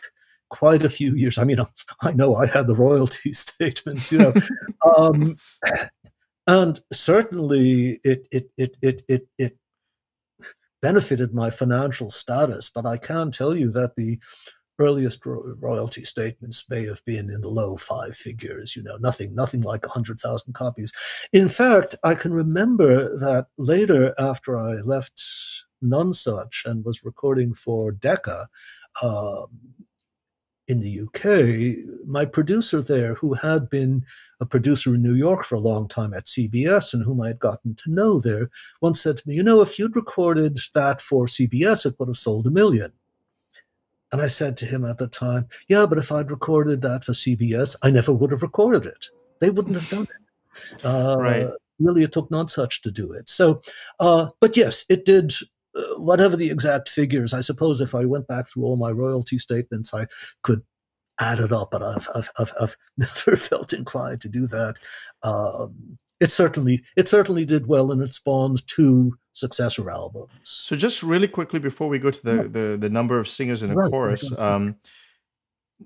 quite a few years. I mean, I know I had the royalty statements, you know. um, and certainly it, it, it, it, it, it benefited my financial status, but I can tell you that the earliest ro- royalty statements may have been in the low five figures, you know, nothing, nothing like 100,000 copies. In fact, I can remember that later after I left Nonesuch and was recording for Decca, um, in the UK, my producer there, who had been a producer in New York for a long time at CBS and whom I had gotten to know there, once said to me, You know, if you'd recorded that for CBS, it would have sold a million. And I said to him at the time, Yeah, but if I'd recorded that for CBS, I never would have recorded it. They wouldn't have done it. Uh, right. Really, it took Nonesuch to do it. So, uh, but yes, it did uh, whatever the exact figures, I suppose if I went back through all my royalty statements, I could add it up, but I've, I've, I've, I've never felt inclined to do that. Um, it certainly it certainly did well, and it spawned two successor albums. So just really quickly before we go to the the, the number of singers in a right. chorus. Um,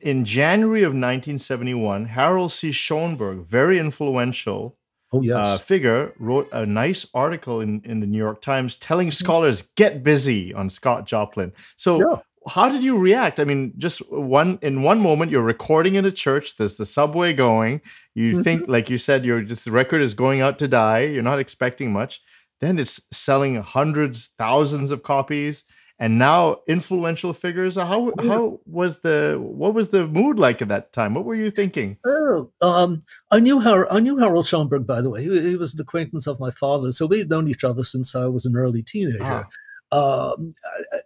in January of 1971, Harold C. Schonberg, very influential oh, yes. uh, figure, wrote a nice article in, in the New York Times telling scholars get busy on Scott Joplin. So yeah how did you react? I mean, just one in one moment you're recording in a church. There's the subway going. You mm-hmm. think, like you said, you're just the record is going out to die. You're not expecting much. Then it's selling hundreds, thousands of copies, and now influential figures. How how was the what was the mood like at that time? What were you thinking? Oh, um, I knew Har- I knew Harold Schonberg by the way. He, he, was an acquaintance of my father, so we'd known each other since I was an early teenager. Ah. Um,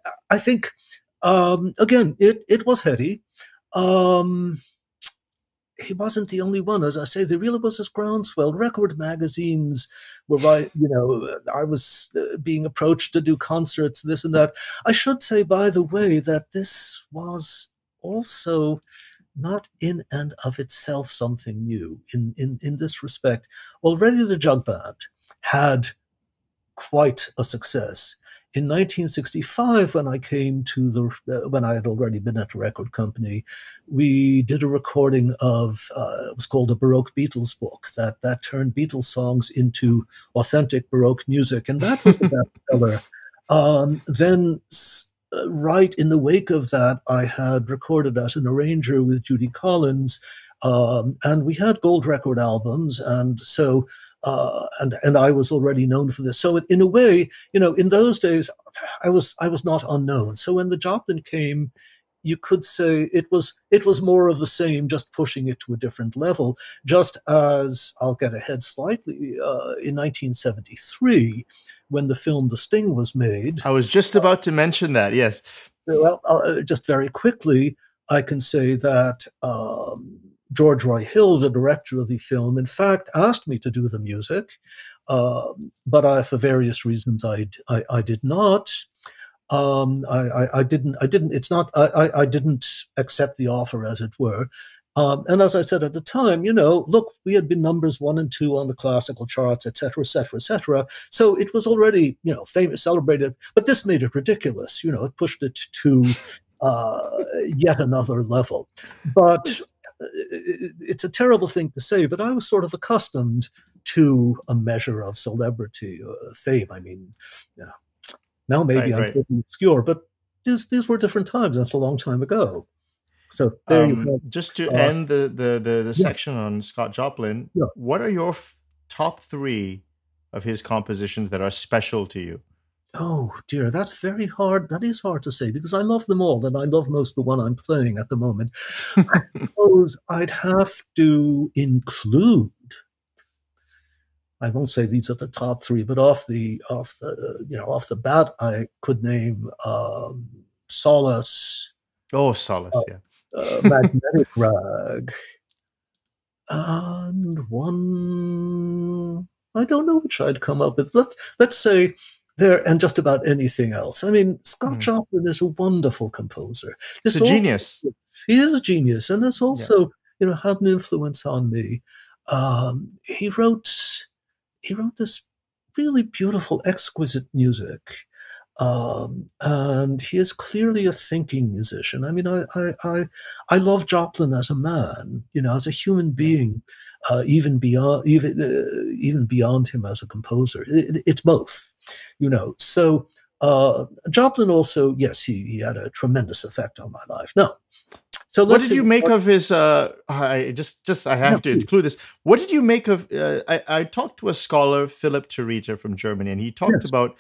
I, I think um, again, it, it was heady. Um, he wasn't the only one. As I say, there really was this groundswell. Record magazines were right, you know, I was uh, being approached to do concerts, this and that. I should say, by the way, that this was also not in and of itself something new in, in, in this respect. Already the jug band had quite a success in 1965, when I came to the, uh, when I had already been at a record company, we did a recording of, uh, it was called a Baroque Beatles book that, that turned Beatles songs into authentic Baroque music. And that was a bestseller. Um, then, uh, right in the wake of that, I had recorded as an arranger with Judy Collins. Um, and we had gold record albums. And so uh, and and I was already known for this. So in a way, you know, in those days, I was I was not unknown. So when the Joplin came you could say it was it was more of the same, just pushing it to a different level. Just as I'll get ahead slightly, uh, in 1973, when the film The Sting was made, I was just about to mention that. Yes. Well, uh, just very quickly, I can say that. Um, George Roy Hill, the director of the film, in fact, asked me to do the music, uh, but I, for various reasons, I, I, I did not. Um, I, I, didn't. I didn't. It's not. I, I, didn't accept the offer, as it were. Um, and as I said at the time, you know, look, we had been numbers one and two on the classical charts, et cetera, et cetera, et cetera. So it was already, you know, famous, celebrated. But this made it ridiculous. You know, it pushed it to uh, yet another level. But it's a terrible thing to say, but I was sort of accustomed to a measure of celebrity, uh, fame. I mean, yeah. now maybe right, I'm right. obscure, but these these were different times. That's a long time ago. So there um, you go. Just to uh, end the the the, the yeah. section on Scott Joplin, yeah. what are your f- top three of his compositions that are special to you? Oh dear, that's very hard. That is hard to say because I love them all, and I love most the one I'm playing at the moment. I suppose I'd have to include. I won't say these are the top three, but off the off the you know off the bat, I could name um, Solace. Oh, Solace, uh, yeah. Uh, magnetic Rag, and one. I don't know which I'd come up with. Let's let's say there and just about anything else. I mean, Scott mm. Joplin is a wonderful composer. This a genius. He is a genius, and this also, yeah. you know, had an influence on me. Um, he wrote, he wrote this really beautiful, exquisite music. Um, and he is clearly a thinking musician. I mean, I, I, I, I love Joplin as a man, you know, as a human being uh, even beyond even uh, even beyond him as a composer. It, it's both, you know. So uh, Joplin also, yes, he, he had a tremendous effect on my life. No. So what did you make what, of his? Uh, I just, just I have no, to include this. What did you make of? Uh, I, I talked to a scholar, Philip Terita from Germany, and he talked yes. about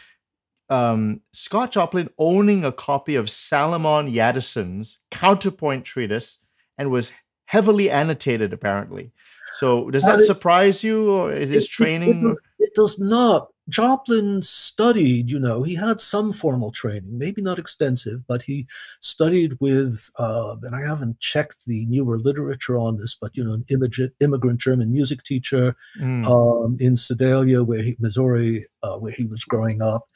um, Scott Joplin owning a copy of Salomon Jadassohn's counterpoint treatise and was heavily annotated, apparently. So does that surprise you, or his training? It, it, it, does not. Joplin studied, you know, he had some formal training, maybe not extensive, but he studied with, uh, and I haven't checked the newer literature on this, but, you know, an immigrant, immigrant German music teacher mm. um, in Sedalia, where he, Missouri, uh, where he was growing up.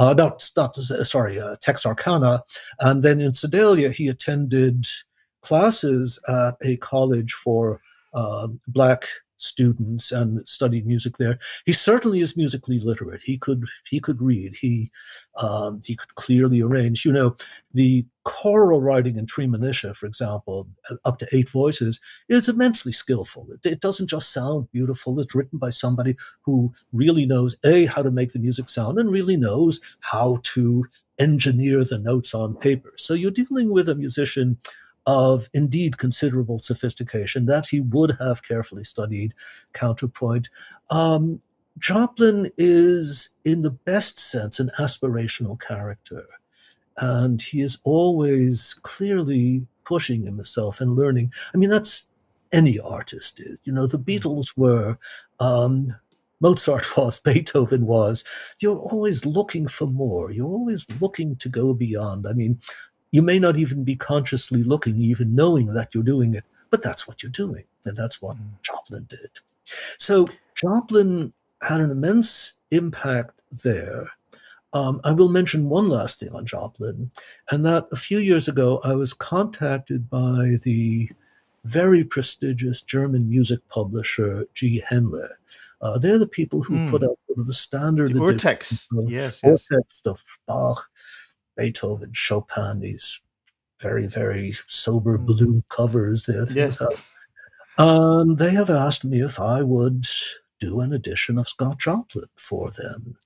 Uh, not, not sorry, uh, Texarkana. And then in Sedalia, he attended classes at a college for uh, black students and studied music there. He certainly is musically literate. He could he could read. He um, he could clearly arrange. You know, the choral writing in Treemonisha, for example, up to eight voices, is immensely skillful. It, it doesn't just sound beautiful. It's written by somebody who really knows a how to make the music sound and really knows how to engineer the notes on paper. So you're dealing with a musician of indeed considerable sophistication that he would have carefully studied counterpoint. Um, Joplin is, in the best sense, an aspirational character. And he is always clearly pushing himself and learning. I mean, that's any artist is. You know, the Beatles were, um, Mozart was, Beethoven was. You're always looking for more. You're always looking to go beyond. I mean, you may not even be consciously looking, even knowing that you're doing it, but that's what you're doing. And that's what mm. Joplin did. So Joplin had an immense impact there. Um, I will mention one last thing on Joplin, and that a few years ago I was contacted by the very prestigious German music publisher G. Henle. Uh, they're the people who mm. put out sort of the standard the Urtext, yes, yes. Urtext of Bach, Beethoven, Chopin, these very, very sober mm. blue covers. There, yes. And they have asked me if I would do an edition of Scott Joplin for them.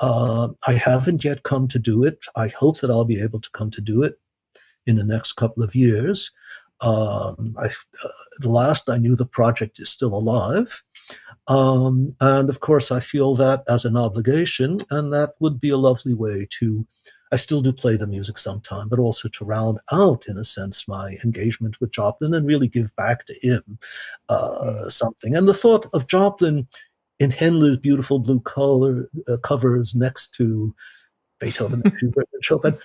Uh, I haven't yet come to do it. I hope that I'll be able to come to do it in the next couple of years. Um, I, uh, the last I knew, the project is still alive. Um, and of course, I feel that as an obligation, and that would be a lovely way to I still do play the music sometime, but also to round out, in a sense, my engagement with Joplin and really give back to him uh, mm. something. And the thought of Joplin in Henle's beautiful blue color uh, covers next to Beethoven and Schubert and Chopin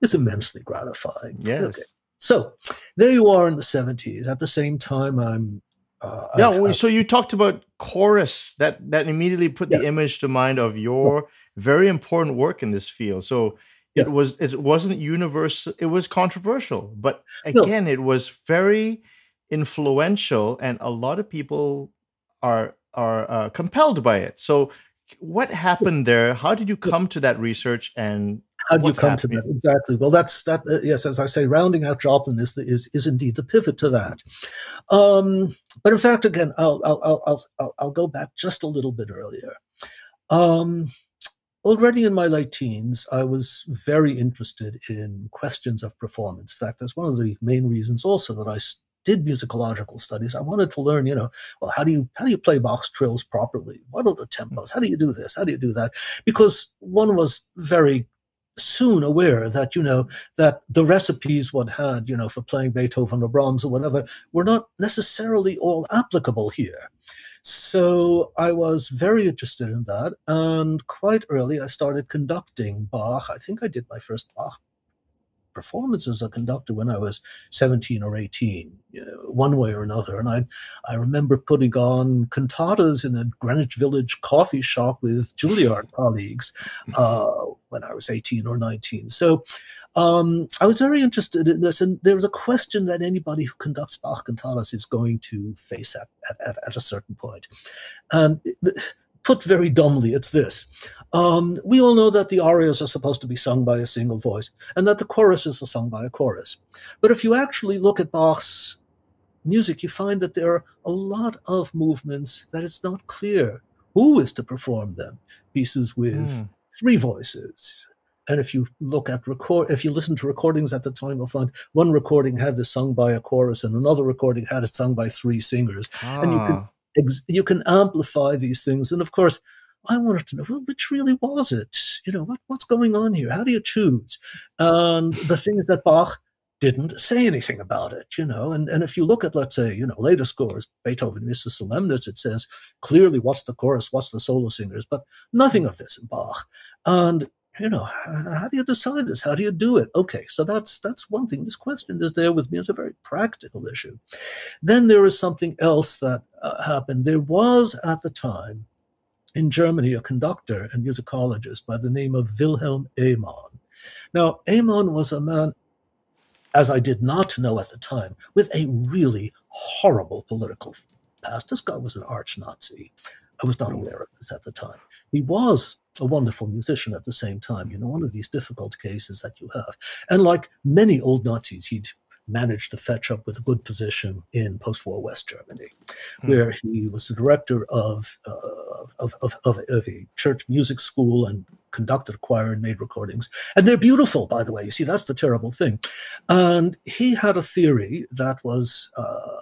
is immensely gratifying. Yes. Okay. So there you are in the 70s. At the same time, I'm uh, yeah. I've, so you talked about chorus. That that immediately put yeah. the image to mind of your very important work in this field. So yes. it was it wasn't universal. It was controversial, but again, no. it was very influential, and a lot of people are are uh, compelled by it. So what happened there? How did you come to that research and how do you come happening? to that exactly? Well, that's that. Uh, yes, as I say, rounding out Joplin is the, is is indeed the pivot to that. Um, but in fact, again, I'll I'll I'll I'll, I'll go back just a little bit earlier. Um, already in my late teens, I was very interested in questions of performance. In fact, that's one of the main reasons also that I did musicological studies. I wanted to learn, you know, well, how do you how do you play Bach's trills properly? What are the tempos? How do you do this? How do you do that? Because one was very soon aware that you know that the recipes one had you know for playing beethoven or brahms or whatever were not necessarily all applicable here so i was very interested in that and quite early i started conducting bach i think i did my first bach performance as a conductor when I was 17 or 18, one way or another. And I, I remember putting on cantatas in a Greenwich Village coffee shop with Juilliard colleagues uh, when I was 18 or 19. So um, I was very interested in this. And there was a question that anybody who conducts Bach cantatas is going to face at, at, at a certain point. And put very dumbly, it's this. Um, we all know that the arias are supposed to be sung by a single voice and that the choruses are sung by a chorus. But if you actually look at Bach's music, you find that there are a lot of movements that it's not clear who is to perform them. Pieces with mm. three voices. And if you look at record, if you listen to recordings at the time, you'll find one recording had this sung by a chorus and another recording had it sung by three singers. Ah. And you can ah you can amplify these things. And of course, I wanted to know well, which really was it? You know, what, what's going on here? How do you choose? And the thing is that Bach didn't say anything about it, you know. And, and if you look at, let's say, you know, later scores, Beethoven, Missa Solemnis, it says clearly what's the chorus, what's the solo singers, but nothing of this in Bach. And you know, how do you decide this? How do you do it? Okay, so that's that's one thing. This question is there with me as a very practical issue. Then there is something else that uh, happened. There was at the time in Germany a conductor and musicologist by the name of Wilhelm Ehmann. Now, Ehmann was a man, as I did not know at the time, with a really horrible political past. This guy was an arch Nazi. I was not aware of this at the time. He was a wonderful musician at the same time. You know, one of these difficult cases that you have. And like many old Nazis, he'd managed to fetch up with a good position in post-war West Germany, mm. where he was the director of, uh, of, of, of, of, a church music school and conducted a choir and made recordings. And they're beautiful, by the way. You see, that's the terrible thing. And he had a theory that was, uh,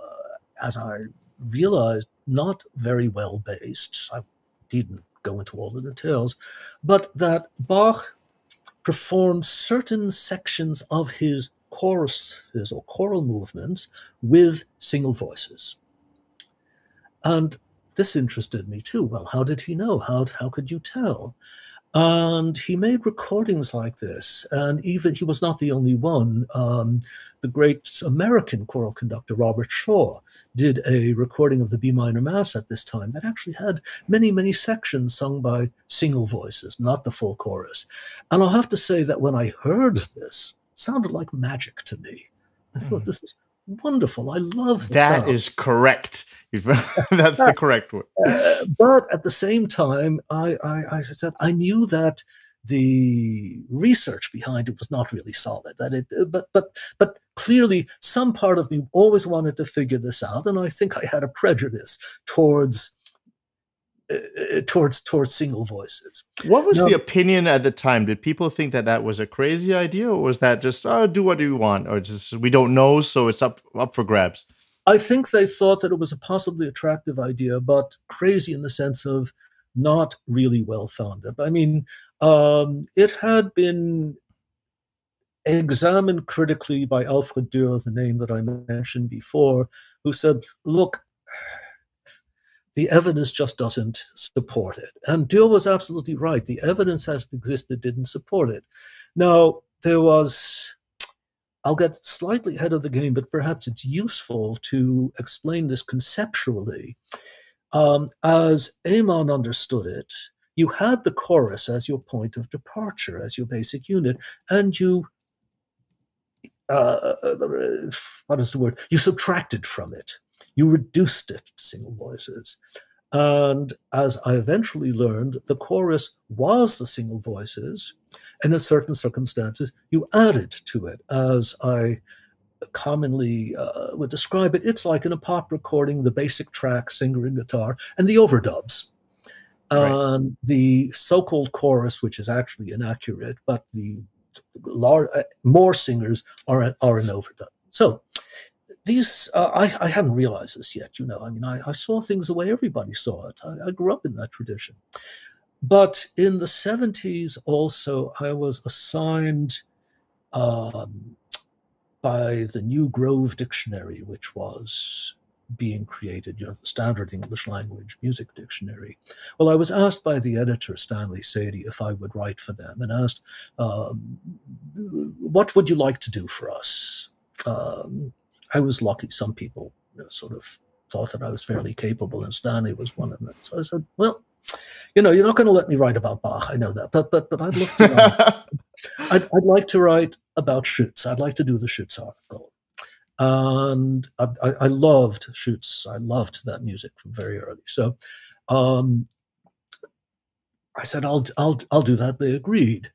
as I realized, not very well based. I didn't go into all the details, but that Bach performed certain sections of his choruses or choral movements with single voices. And this interested me too. Well, how did he know? How, how could you tell? And he made recordings like this. And even he was not the only one. Um, the great American choral conductor, Robert Shaw, did a recording of the B minor Mass at this time that actually had many, many sections sung by single voices, not the full chorus. And I'll have to say that when I heard this, it sounded like magic to me. I thought, mm. this is wonderful. I love that. Sound. is correct. That's the correct word. Uh, but at the same time, I, I, I said I knew that the research behind it was not really solid. That it, uh, but but but clearly, some part of me always wanted to figure this out, and I think I had a prejudice towards uh, uh towards towards single voices. What was now, the opinion at the time? Did people think that that was a crazy idea, or was that just oh, do what you want, or just we don't know, so it's up up for grabs? I think they thought that it was a possibly attractive idea, but crazy in the sense of not really well founded. I mean, Um, it had been examined critically by Alfred Dürr, the name that I mentioned before, who said, look, the evidence just doesn't support it. And Dürr was absolutely right. The evidence as it existed didn't support it. Now, there was, I'll get slightly ahead of the game, but perhaps it's useful to explain this conceptually. Um, as Ehmann understood it, you had the chorus as your point of departure, as your basic unit, and you uh, what is the word? You subtracted from it. You reduced it to single voices. And as I eventually learned, the chorus was the single voices, and in certain circumstances, you added to it. As I commonly uh, would describe it, it's like in a pop recording, the basic track, singer and guitar, and the overdubs. Right. Um, the so-called chorus, which is actually inaccurate, but the large, uh, more singers are are an overdub. So these uh, I, I hadn't realized this yet. You know, I mean, I, I saw things the way everybody saw it. I, I grew up in that tradition. But in the 70s, also, I was assigned um, by the New Grove Dictionary, which was being created, you know, the standard English language music dictionary. Well, I was asked by the editor, Stanley Sadie, if I would write for them and asked, um, what would you like to do for us? Um, I was lucky. Some people you know, sort of thought that I was fairly capable, and Stanley was one of them. So I said, well, you know, you're not going to let me write about Bach. I know that, but but but I'd love to. Write, I'd, I'd like to write about Schütz. I'd like to do the Schütz article and I, I, loved Schütz. I loved that music from very early. So um, I said, "I'll I'll I'll do that." They agreed.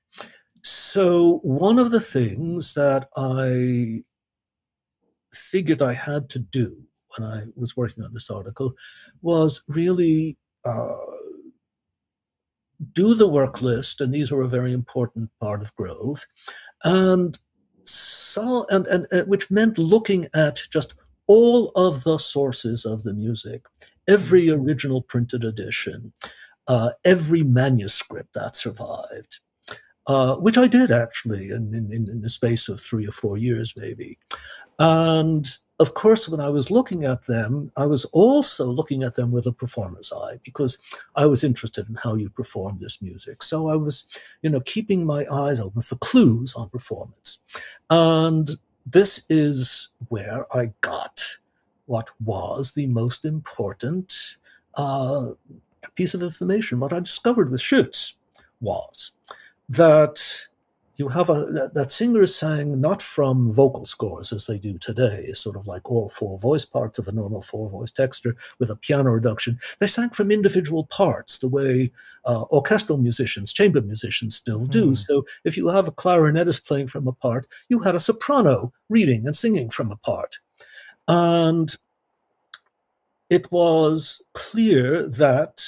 So one of the things that I figured I had to do when I was working on this article was really uh, do the work list, and these were a very important part of Grove, and so and, and, and which meant looking at just all of the sources of the music, every mm-hmm. original printed edition, uh, every manuscript that survived, uh, which I did actually in, in, in the space of three or four years, maybe. And of course, when I was looking at them, I was also looking at them with a performer's eye because I was interested in how you perform this music. So I was, you know, keeping my eyes open for clues on performance. And this is where I got what was the most important uh, piece of information. What I discovered with Schütz was that you have a that singers sang not from vocal scores as they do today, sort of like all four voice parts of a normal four voice texture with a piano reduction. They sang from individual parts, the way uh, orchestral musicians, chamber musicians still do. Mm. So if you have a clarinetist playing from a part, you had a soprano reading and singing from a part, and it was clear that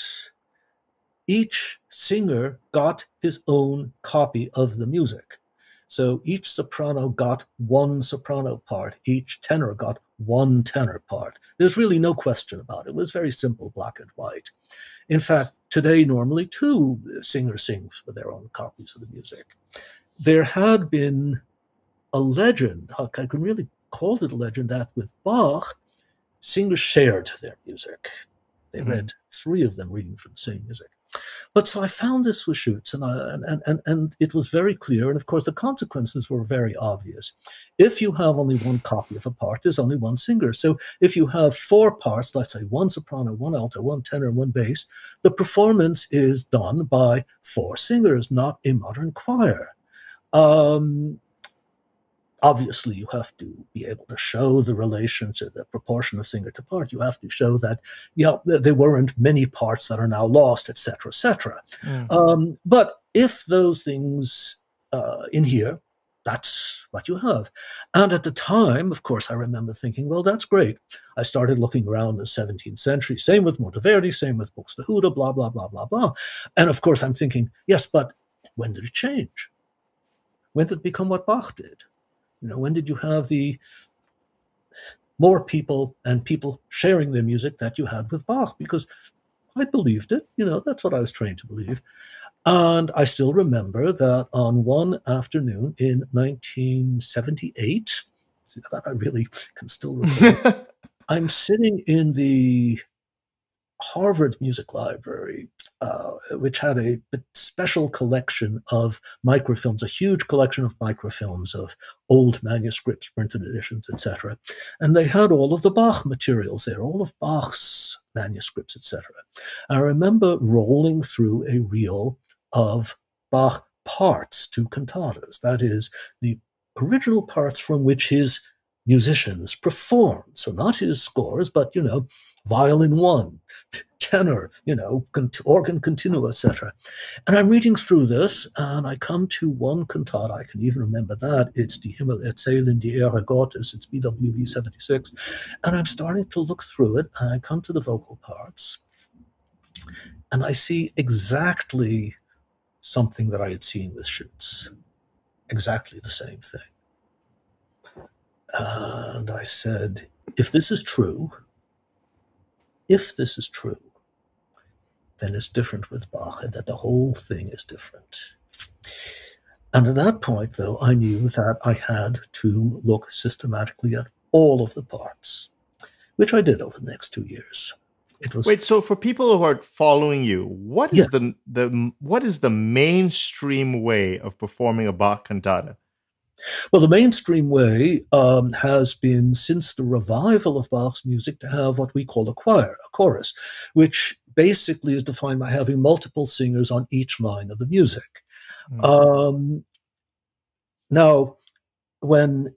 each singer got his own copy of the music. So each soprano got one soprano part, each tenor got one tenor part. There's really no question about it. It was very simple, black and white. In fact, today, normally two singers sing for their own copies of the music. There had been a legend, I can really call it a legend, that with Bach, singers shared their music. They mm-hmm. read three of them reading from the same music. But so I found this with Schütz, and, I, and, and, and it was very clear. And of course, the consequences were very obvious. If you have only one copy of a part, there's only one singer. So if you have four parts, let's say one soprano, one alto, one tenor, one bass, the performance is done by four singers, not a modern choir. Um, obviously you have to be able to show the relationship, the proportion of singer to part. You have to show that, yeah, there weren't many parts that are now lost, etc., etc. Mm. Um, but if those things uh, in here, that's what you have. And at the time, of course, I remember thinking, well, that's great. I started looking around the 17th century, same with Monteverdi, same with Buxtehude, blah, blah, blah, blah, blah. And of course, I'm thinking, yes, but when did it change? When did it become what Bach did? You know, when did you have the more people and people sharing their music that you had with Bach? Because I believed it. You know, that's what I was trained to believe. And I still remember that on one afternoon in 1978, see that I really can still remember, I'm sitting in the Harvard Music Library, uh, which had a special collection of microfilms, a huge collection of microfilms of old manuscripts, printed editions, etc. And they had all of the Bach materials there, all of Bach's manuscripts, etc. I remember rolling through a reel of Bach parts to cantatas, that is, the original parts from which his musicians performed. So not his scores, but, you know, violin one, tenor, you know, organ continuo, etc. And I'm reading through this, and I come to one cantata. I can even remember that. It's Die Himmel erzählen die Ehre Gottes. It's BWV 76. And I'm starting to look through it, and I come to the vocal parts, and I see exactly something that I had seen with Schütz. Exactly the same thing. And I said, if this is true, if this is true, then it's different with Bach, and that the whole thing is different. And at that point, though, I knew that I had to look systematically at all of the parts, which I did over the next two years. It was wait. So for people who are following you, what is yes. the the what is the mainstream way of performing a Bach cantata? Well, the mainstream way um, has been since the revival of Bach's music to have what we call a choir, a chorus, which basically is defined by having multiple singers on each line of the music. Mm-hmm. Um, now, when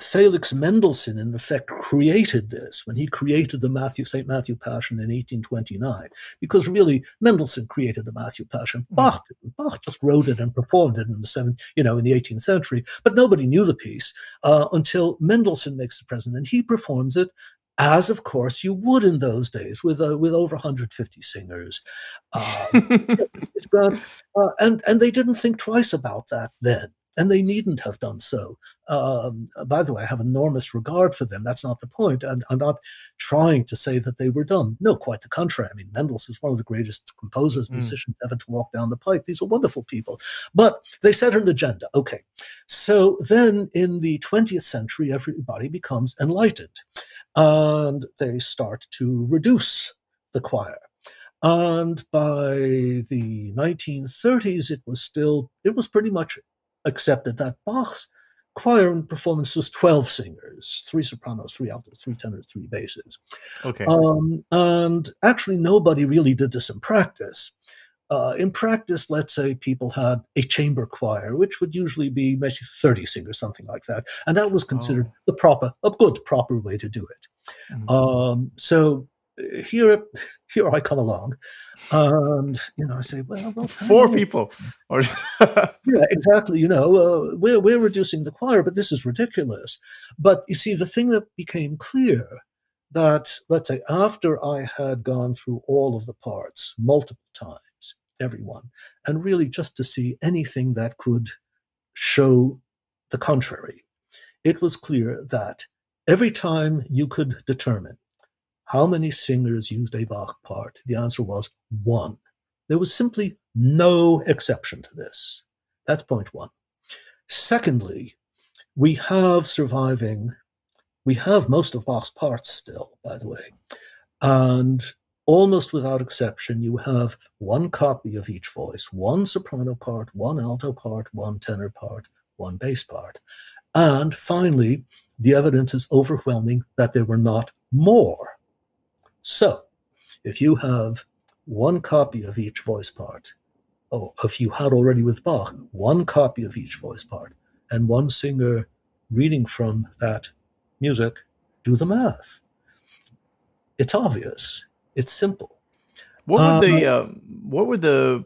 Felix Mendelssohn, in effect, created this when he created the Matthew St. Matthew Passion in 1829, because really Mendelssohn created the Matthew Passion. Hmm. Bach didn't. Bach just wrote it and performed it in the seven, you know, in the 18th century, but nobody knew the piece uh, until Mendelssohn makes the present, and he performs it as of course you would in those days with uh, with over 150 singers um, uh, and and they didn't think twice about that then and they needn't have done so. Um, by the way, I have enormous regard for them. That's not the point. And I'm not trying to say that they were dumb. No, quite the contrary. I mean, Mendelssohn is one of the greatest composers, mm. musicians ever to walk down the pike. These are wonderful people. But they set an agenda. Okay. So then in the 20th century, everybody becomes enlightened and they start to reduce the choir. And by the 1930s, it was still, it was pretty much accepted that Bach's choir and performance was 12 singers, three sopranos, three altos, three tenors, three basses. Okay. Um, and actually, nobody really did this in practice. Uh, in practice, let's say people had a chamber choir, which would usually be maybe 30 singers, something like that. And that was considered oh. the proper, a good, proper way to do it. Mm-hmm. Um, so here, here I come along, and you know, I say, well, well four people, or yeah, exactly. You know, uh, we're we're reducing the choir, but this is ridiculous. But you see, the thing that became clear that let's say after I had gone through all of the parts multiple times, everyone, and really just to see anything that could show the contrary, it was clear that every time you could determine how many singers used a Bach part? The answer was one. There was simply no exception to this. That's point one. Secondly, we have surviving, we have most of Bach's parts still, by the way. And almost without exception, you have one copy of each voice, one soprano part, one alto part, one tenor part, one bass part. And finally, the evidence is overwhelming that there were not more so, if you have one copy of each voice part, oh, if you had already with Bach, one copy of each voice part, and one singer reading from that music, do the math. It's obvious. It's simple. What were the uh, what were the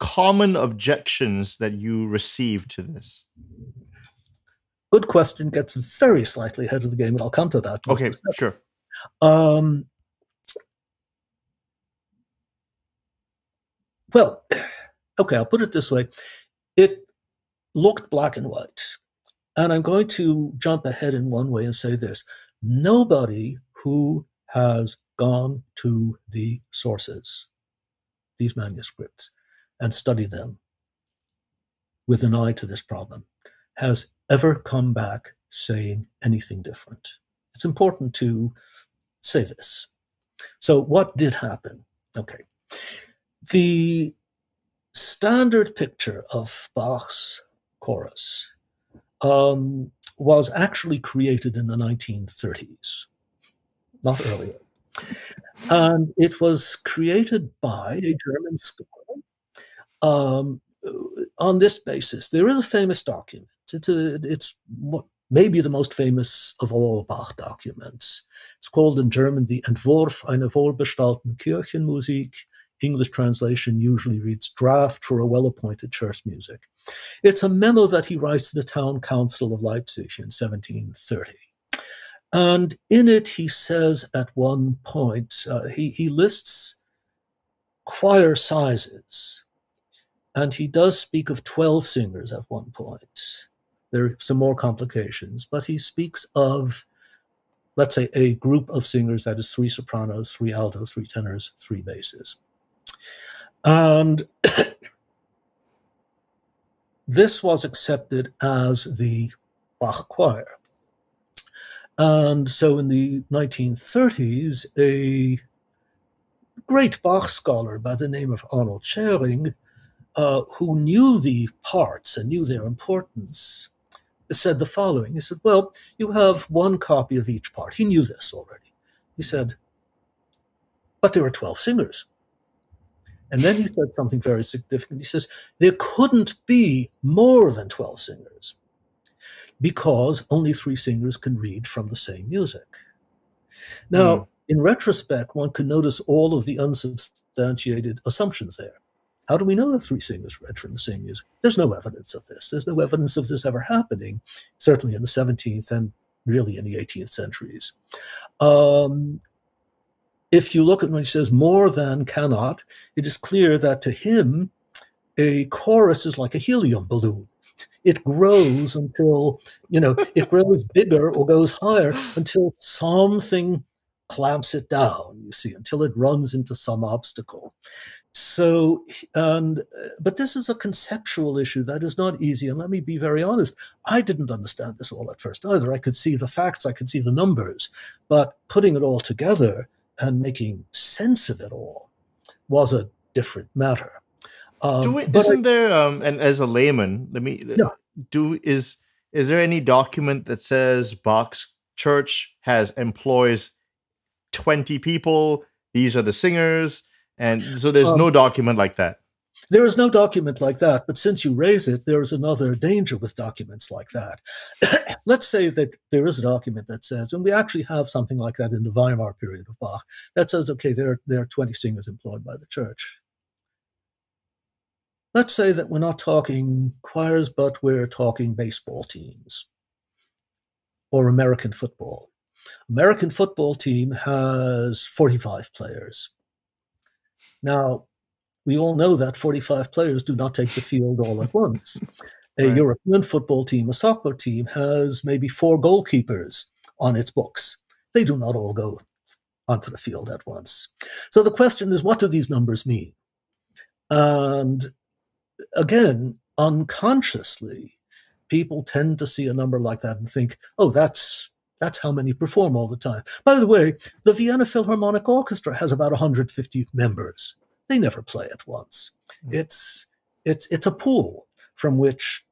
common objections that you received to this? Good question. Gets very slightly ahead of the game, and I'll come to that. Okay, sure. Um, Well, okay, I'll put it this way. It looked black and white. And I'm going to jump ahead in one way and say this nobody who has gone to the sources, these manuscripts and studied them with an eye to this problem, has ever come back saying anything different. It's important to say this. So, what did happen? Okay. The standard picture of Bach's chorus um, was actually created in the 1930s, not earlier. And it was created by a German scholar um, on this basis. There is a famous document. It's, a, it's maybe the most famous of all Bach documents. It's called in German the Entwurf einer wohlbestallten Kirchenmusik. English translation usually reads Draft for a well appointed church music. It's a memo that he writes to the town council of Leipzig in 1730. And in it, he says at one point, uh, he, he lists choir sizes. And he does speak of 12 singers at one point. There are some more complications, but he speaks of, let's say, a group of singers that is three sopranos, three altos, three tenors, three basses. And this was accepted as the Bach choir. And so in the 1930s, a great Bach scholar by the name of Arnold Schering, uh, who knew the parts and knew their importance, said the following. He said, Well, you have one copy of each part. He knew this already. He said, But there are 12 singers. And then he said something very significant. He says, There couldn't be more than 12 singers because only three singers can read from the same music. Now, mm. in retrospect, one can notice all of the unsubstantiated assumptions there. How do we know that three singers read from the same music? There's no evidence of this. There's no evidence of this ever happening, certainly in the 17th and really in the 18th centuries. Um, if you look at when he says more than cannot, it is clear that to him, a chorus is like a helium balloon. It grows until, you know, it grows bigger or goes higher until something clamps it down, you see, until it runs into some obstacle. So, and, but this is a conceptual issue that is not easy. And let me be very honest, I didn't understand this all at first either. I could see the facts, I could see the numbers, but putting it all together and making sense of it all was a different matter. Um, do it, isn't I, there, um, and as a layman, let me yeah. do is is there any document that says Bach's church has employs twenty people? These are the singers and so there's um, no document like that. There is no document like that, but since you raise it, there is another danger with documents like that. Let's say that there is a document that says, and we actually have something like that in the Weimar period of Bach, that says, okay, there, there are 20 singers employed by the church. Let's say that we're not talking choirs, but we're talking baseball teams or American football. American football team has 45 players. Now, we all know that 45 players do not take the field all at once. A right. European football team, a soccer team, has maybe four goalkeepers on its books. They do not all go onto the field at once. So the question is, what do these numbers mean? And again, unconsciously, people tend to see a number like that and think, oh, that's that's how many perform all the time. By the way, the Vienna Philharmonic Orchestra has about 150 members. They never play at once. Mm. It's it's it's a pool from which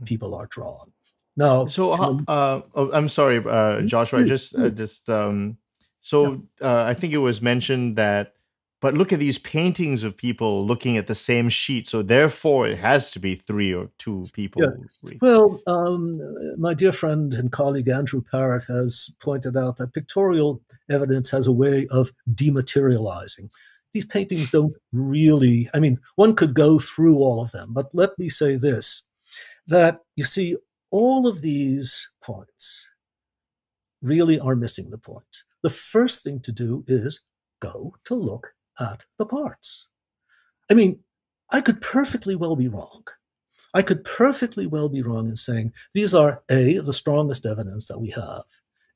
mm. people are drawn. Now, so uh, uh, oh, I'm sorry, uh, Joshua. I just uh, just um, so uh, I think it was mentioned that but look at these paintings of people looking at the same sheet. So therefore, it has to be three or two people. Yeah. Well, um, my dear friend and colleague Andrew Parrott has pointed out that pictorial evidence has a way of dematerializing. These paintings don't really, I mean, one could go through all of them, but let me say this that you see, all of these points really are missing the point. The first thing to do is go to look at the parts. I mean, I could perfectly well be wrong. I could perfectly well be wrong in saying these are A, the strongest evidence that we have,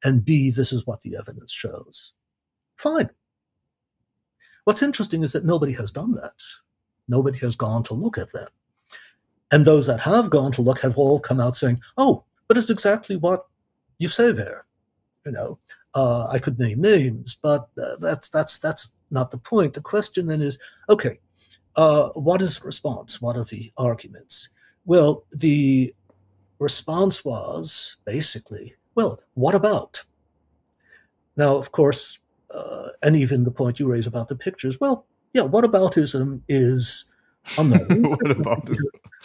and B, this is what the evidence shows. Fine. What's interesting is that nobody has done that. Nobody has gone to look at them. And those that have gone to look have all come out saying, oh, but it's exactly what you say there. You know, uh, I could name names, but uh, that's that's that's not the point. The question then is, okay, uh, what is the response? What are the arguments? Well, the response was basically, well, what about? Now, of course, uh, and even the point you raise about the pictures, well, yeah, what aboutism is unknown. what about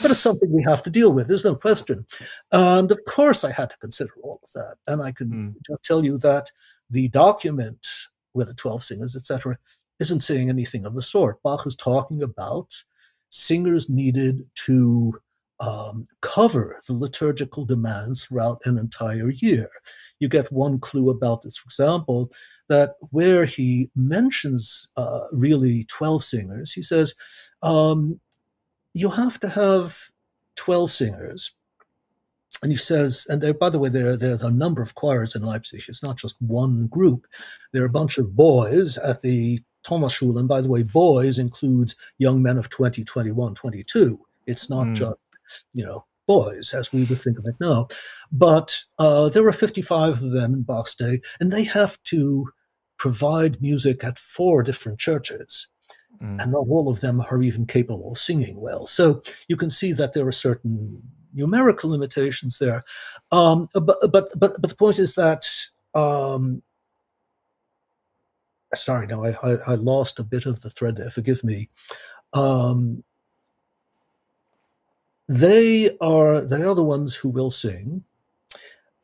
but it's something we have to deal with. There's no question. And of course, I had to consider all of that. And I can mm. just tell you that the document with the 12 singers, etc., isn't saying anything of the sort. Bach is talking about singers needed to um, cover the liturgical demands throughout an entire year. You get one clue about this, for example, that where he mentions uh, really 12 singers, he says, um, you have to have 12 singers. And he says, and there, by the way, there, there are a number of choirs in Leipzig. It's not just one group. There are a bunch of boys at the Thomasschule. And by the way, boys includes young men of 20, 21, 22. It's not mm. just, you know, boys as we would think of it now. But uh, there are 55 of them in Bach's day, and they have to provide music at four different churches. Mm. And not all of them are even capable of singing well. So you can see that there are certain numerical limitations there. Um, but, but, but, but the point is that, um, sorry, no, I, I, I, lost a bit of the thread there, forgive me. Um, they are they are the ones who will sing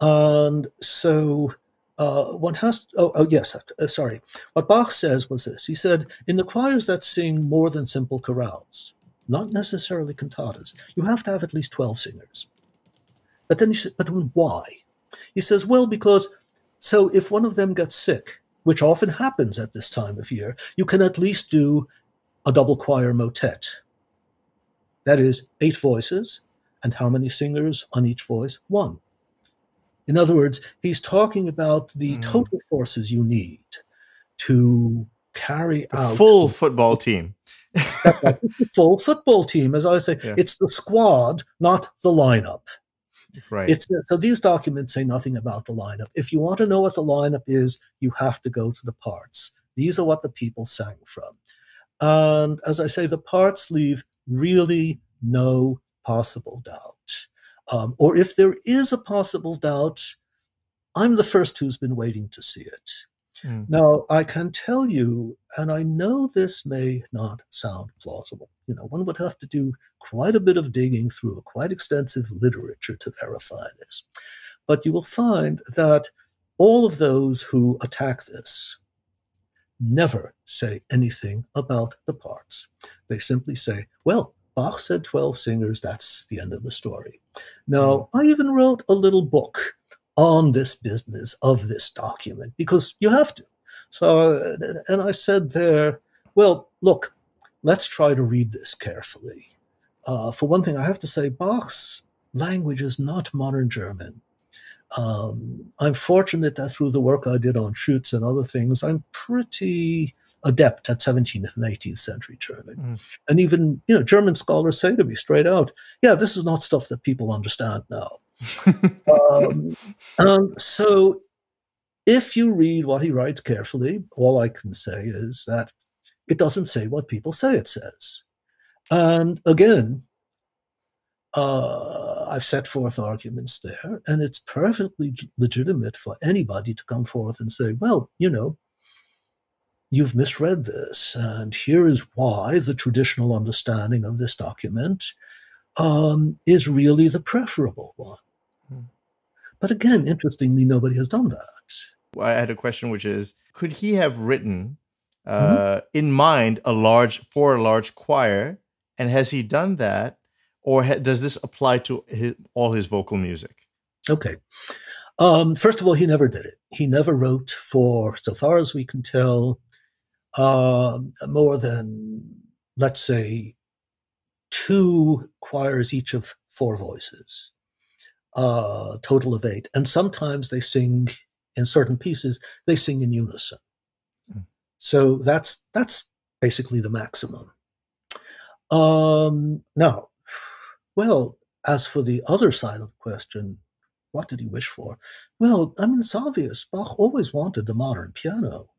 and so uh, one has to, oh, oh yes, uh, sorry. What Bach says was this. He said, in the choirs that sing more than simple chorales, not necessarily cantatas, you have to have at least 12 singers. But then he said, but why? He says, well, because so if one of them gets sick, which often happens at this time of year, you can at least do a double choir motet. That is eight voices, and how many singers on each voice? One. In other words, he's talking about the mm. total forces you need to carry the out full football team. It's the full football team, as I say. Yeah. It's the squad, not the lineup. Right. It's so these documents say nothing about the lineup. If you want to know what the lineup is, you have to go to the parts. These are what the people sang from. And as I say, the parts leave really no possible doubt. Um, or if there is a possible doubt, I'm the first who's been waiting to see it. Mm. Now, I can tell you, and I know this may not sound plausible, you know, one would have to do quite a bit of digging through a quite extensive literature to verify this. But you will find that all of those who attack this never say anything about the parts. They simply say, well, Bach said 12 singers, that's the end of the story. Now, hmm. I even wrote a little book on this business of this document because you have to. So, and I said there, well, look, let's try to read this carefully. Uh, for one thing, I have to say, Bach's language is not modern German. Um, I'm fortunate that through the work I did on Schütz and other things, I'm pretty adept at 17th and 18th century German. Mm. And even, you know, German scholars say to me straight out, yeah, this is not stuff that people understand now. Um, um, so if you read what he writes carefully, all I can say is that it doesn't say what people say it says. And again, uh, I've set forth arguments there, and it's perfectly legitimate for anybody to come forth and say, well, you know, you've misread this, and here is why the traditional understanding of this document um, is really the preferable one. But again, interestingly, nobody has done that. I had a question, which is, could he have written uh, mm-hmm. in mind a large for a large choir, and has he done that, or ha- does this apply to his, all his vocal music? Okay. Um, first of all, he never did it. He never wrote for, so far as we can tell, uh, more than, let's say, two choirs each of four voices, uh, total of eight. And sometimes they sing in certain pieces, they sing in unison. Mm. So that's that's basically the maximum. Um, now, well, as for the other side of the question, what did he wish for? Well, I mean, it's obvious. Bach always wanted the modern piano.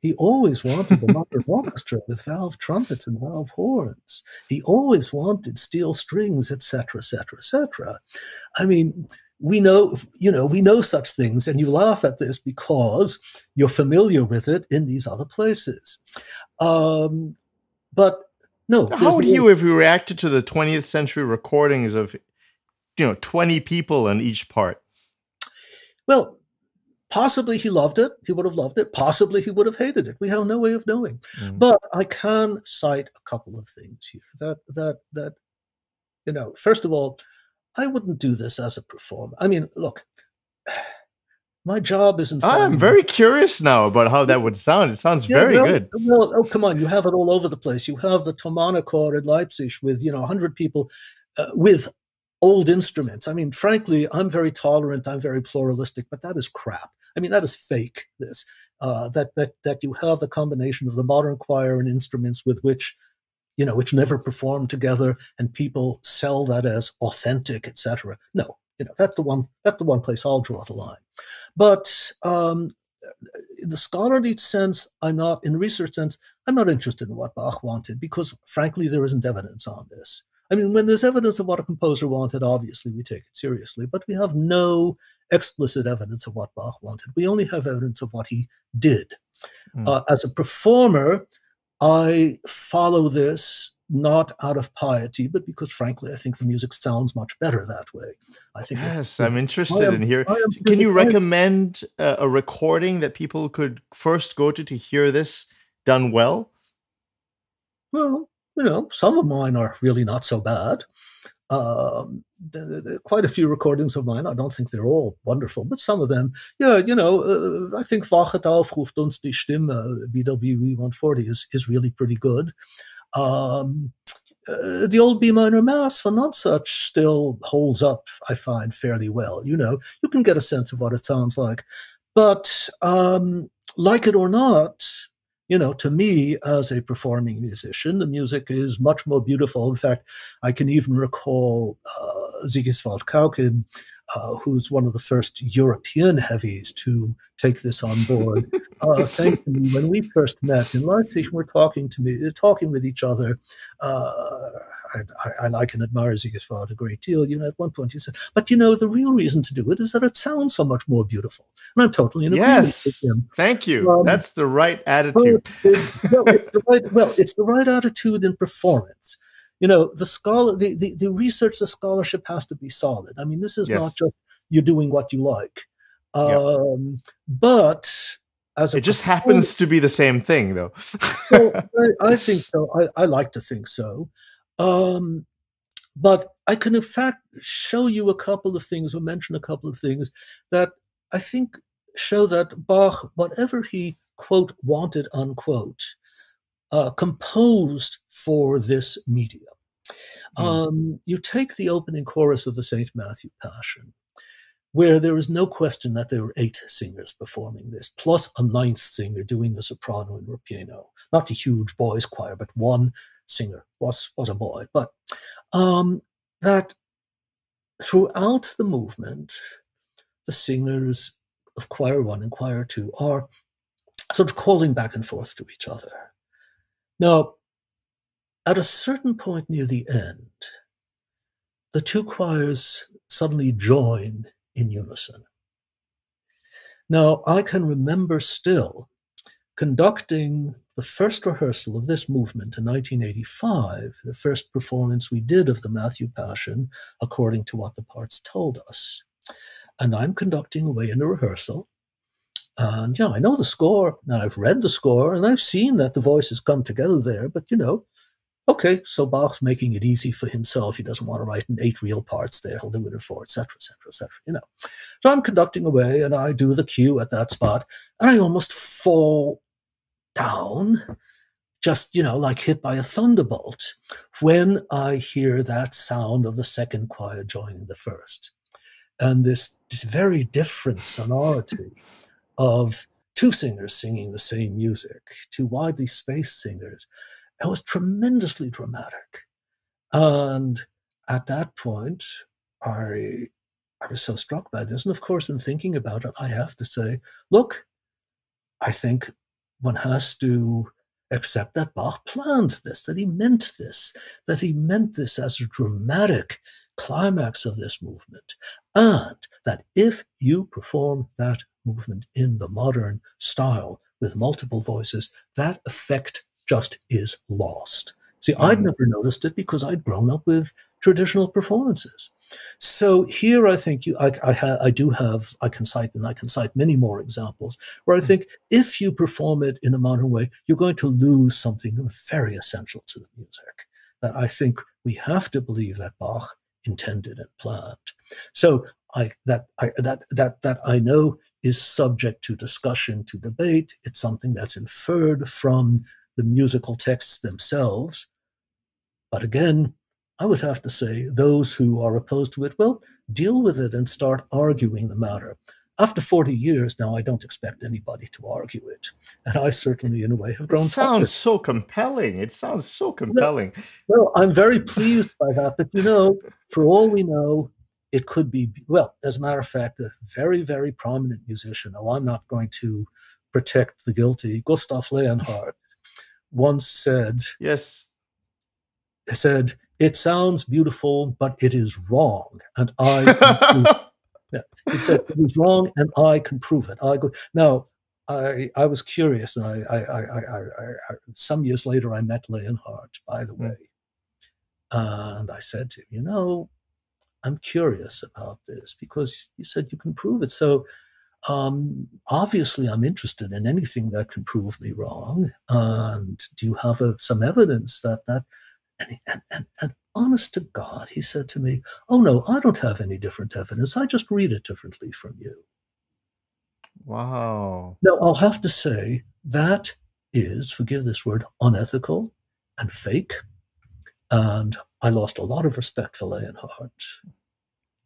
He always wanted a modern orchestra with valve trumpets and valve horns. He always wanted steel strings, etc., etc., etc. I mean, we know, you know, we know such things, and you laugh at this because you're familiar with it in these other places. Um, but no, how would no, you have reacted to the 20th century recordings of, you know, 20 people in each part? Well, Possibly he loved it. He would have loved it. Possibly he would have hated it. We have no way of knowing. Mm. But I can cite a couple of things here that that that you know. First of all, I wouldn't do this as a performer. I mean, look, my job isn't. I'm very curious now about how that would sound. It sounds yeah, very well, good. Well, oh come on, you have it all over the place. You have the Thomanerchor in Leipzig with you know 100 people uh, with old instruments. I mean, frankly, I'm very tolerant. I'm very pluralistic, but that is crap. I mean, that is fake. This uh, that that that you have the combination of the modern choir and instruments with which you know which never perform together, and people sell that as authentic, etc. No, you know that's the one that's the one place I'll draw the line. But um, in the scholarly sense, I'm not in research sense. I'm not interested in what Bach wanted because, frankly, there isn't evidence on this. I mean, when there's evidence of what a composer wanted, obviously we take it seriously, but we have no explicit evidence of what Bach wanted. We only have evidence of what he did. Mm. Uh, as a performer, I follow this not out of piety, but because, frankly, I think the music sounds much better that way. I think. Yes, it, I'm interested am, in here. Can you recommend a, a recording that people could first go to to hear this done well? Well, you know, some of mine are really not so bad. Um, quite a few recordings of mine. I don't think they're all wonderful, but some of them, yeah, you know, uh, I think Wachet auf, ruft uns die Stimme, BWV 140 is, is really pretty good. Um, uh, the old B minor mass for Nonesuch still holds up, I find, fairly well. You know, you can get a sense of what it sounds like. But um, like it or not, you know, to me as a performing musician, the music is much more beautiful. In fact, I can even recall uh, Sigiswald Kuijken, uh, who's one of the first European heavies to take this on board, uh, saying to me when we first met in Leipzig, we're talking to me, talking with each other. Uh, I, I, like and admire Sigiswald a great deal. You know, at one point he said, but you know, the real reason to do it is that it sounds so much more beautiful. And I'm totally in agreement yes, with him. Thank you. Um, That's the right attitude. well, it's the right, well, it's the right attitude in performance. You know, the scholar, the, the, the research, the scholarship has to be solid. I mean, this is yes. not just you're doing what you like. Um, yep. But as it just happens to be the same thing, though. well, I, I, think so. I, I, like to think so. Um, but I can, in fact, show you a couple of things or mention a couple of things that I think show that Bach, whatever he, quote, wanted, unquote, uh, composed for this medium. Mm. Um, you take the opening chorus of the St. Matthew Passion, where there is no question that there were eight singers performing this, plus a ninth singer doing the soprano in ripieno. Not a huge boys' choir, but one singer was was a boy, but um, that throughout the movement, the singers of choir one and choir two are sort of calling back and forth to each other. Now, at a certain point near the end, the two choirs suddenly join in unison. Now, I can remember still conducting the first rehearsal of this movement in 1985, the first performance we did of the Matthew Passion, according to what the parts told us. And I'm conducting away in a rehearsal. And, yeah, I know the score, and I've read the score, and I've seen that the voices come together there, but, you know, okay, so Bach's making it easy for himself. He doesn't want to write in eight real parts there. He'll do it in four, etc., etc., etc. You know. So I'm conducting away, and I do the cue at that spot, and I almost fall down, just, you know, like hit by a thunderbolt, when I hear that sound of the second choir joining the first. And this, this very different sonority of two singers singing the same music, two widely spaced singers. It was tremendously dramatic. And at that point, I, I was so struck by this. And of course, in thinking about it, I have to say, look, I think one has to accept that Bach planned this, that he meant this, that he meant this as a dramatic climax of this movement, and that if you perform that movement in the modern style with multiple voices, that effect just is lost. See. I'd mm. never noticed it because I'd grown up with traditional performances. So here, I think you, I, I, ha, I, do have, I can cite, and I can cite many more examples where I mm. think if you perform it in a modern way, you're going to lose something very essential to the music. That I think we have to believe that Bach intended and planned. So I, that I, that that that I know is subject to discussion, to debate. It's something that's inferred from the musical texts themselves. But again, I would have to say those who are opposed to it, well, deal with it and start arguing the matter. After 40 years now, I don't expect anybody to argue it. And I certainly, in a way, have grown. It sounds so compelling. It sounds so compelling. Well, well, I'm very pleased by that. But, you know, for all we know, it could be, well, as a matter of fact, a very, very prominent musician. Oh, I'm not going to protect the guilty. Gustav Leonhardt once said, Yes. Said, it sounds beautiful, but it is wrong. And I, yeah, it said it was wrong and I can prove it. I go, now, I, I was curious and I, I, I, I, some years later, I met Leonhardt, by the hmm. way. And I said to him, you know, I'm curious about this because you said you can prove it. So um, obviously, I'm interested in anything that can prove me wrong. And do you have a, some evidence that that and, and, and, and honest to God, he said to me, Oh, no, I don't have any different evidence. I just read it differently from you. Wow. Now, I'll have to say that is, forgive this word, unethical and fake. And I lost a lot of respect for Leonhardt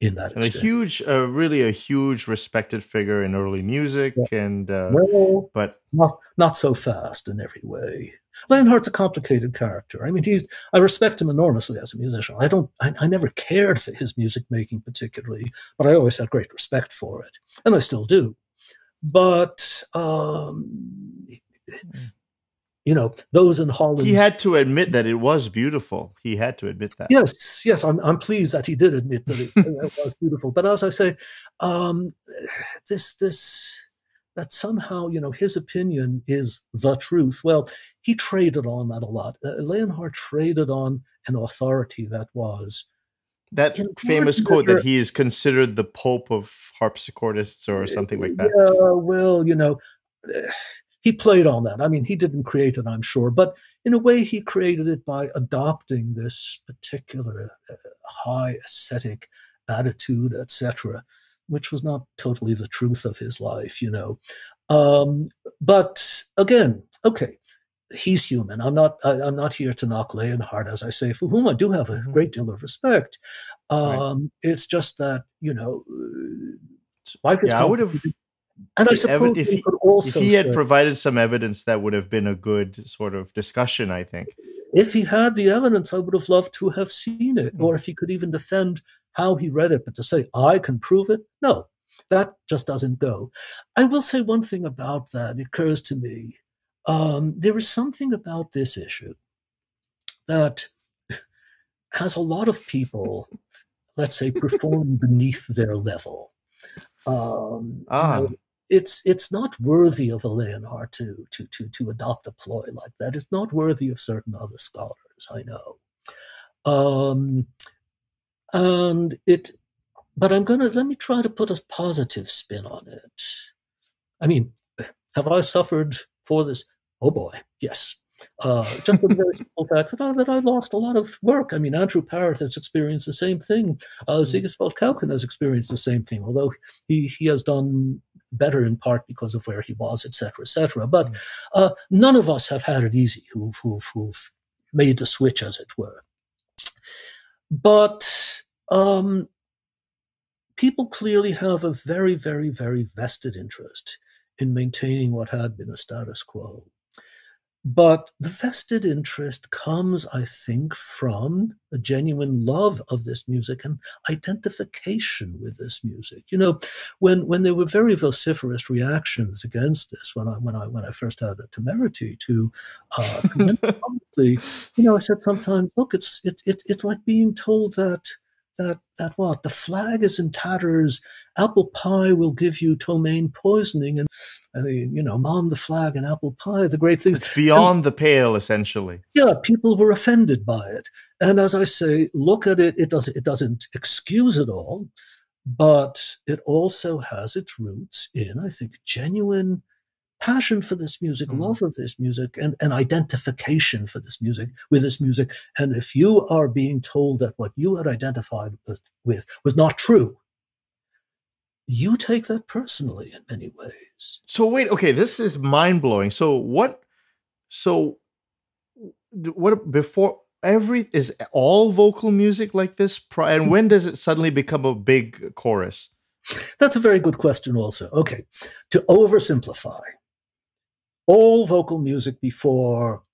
in that. And a huge, uh, really a huge respected figure in early music, yeah. and uh, well, but not not so fast in every way. Leonhardt's a complicated character. I mean, he's I respect him enormously as a musician. I don't, I, I never cared for his music making particularly, but I always had great respect for it, and I still do. But um, mm you know, those in Holland. He had to admit that it was beautiful. He had to admit that. Yes, yes, I'm, I'm pleased that he did admit that it, it was beautiful. But as I say, um, this this that somehow you know his opinion is the truth. Well, he traded on that a lot. Uh, Leonhardt traded on an authority that was that famous quote that he is considered the pope of harpsichordists or something like that. Yeah, well, you know he played on that. I mean, he didn't create it, I'm sure, but in a way, he created it by adopting this particular uh, high ascetic attitude, etc., which was not totally the truth of his life, you know. Um, but again, okay, he's human. I'm not. I, am not here to knock Leonhardt, as I say, for whom I do have a mm-hmm. great deal of respect. Um, right. It's just that you know, life is yeah, I would have and I suppose if he, if he had provided some evidence, that would have been a good sort of discussion. I think. If he had the evidence, I would have loved to have seen it, or if he could even defend how he read it. But to say I can prove it, no, that just doesn't go. I will say one thing about that. It occurs to me. Um, there is something about this issue that has a lot of people, let's say, perform beneath their level. Um, ah. You know, it's it's not worthy of a Leonhardt to to to to adopt a ploy like that. It's not worthy of certain other scholars. I know, um, and it. But I'm gonna let me try to put a positive spin on it. I mean, have I suffered for this? Oh boy, yes. Uh, just the very simple fact that I, that I lost a lot of work. I mean, Andrew Parrott has experienced the same thing. Uh, mm. Sigiswald Kuijken has experienced the same thing, although he, he has done better in part because of where he was, etc., etc. But mm. uh, none of us have had it easy who've, who've, who've made the switch, as it were. But um, people clearly have a very, very, very vested interest in maintaining what had been a status quo. But the vested interest comes, I think, from a genuine love of this music and identification with this music. You know, when when there were very vociferous reactions against this, when I when I when I first had the temerity to uh, publicly, you know, I said sometimes, look, it's it, it, it's like being told that that that what? The flag is in tatters. Apple pie will give you ptomaine poisoning. And i mean you know mom the flag and apple pie the great things. It's beyond and, the pale essentially. Yeah people were offended by it. And as i say look at it it doesn't it doesn't excuse it all but it also has its roots in i think genuine passion for this music, mm. love of this music, and an identification for this music with this music. And if you are being told that what you had identified with, with was not true, you take that personally in many ways. So wait, okay, this is mind blowing. So what? So what before? Every is all vocal music like this, and when does it suddenly become a big chorus? That's a very good question, also. Okay, to oversimplify, all vocal music before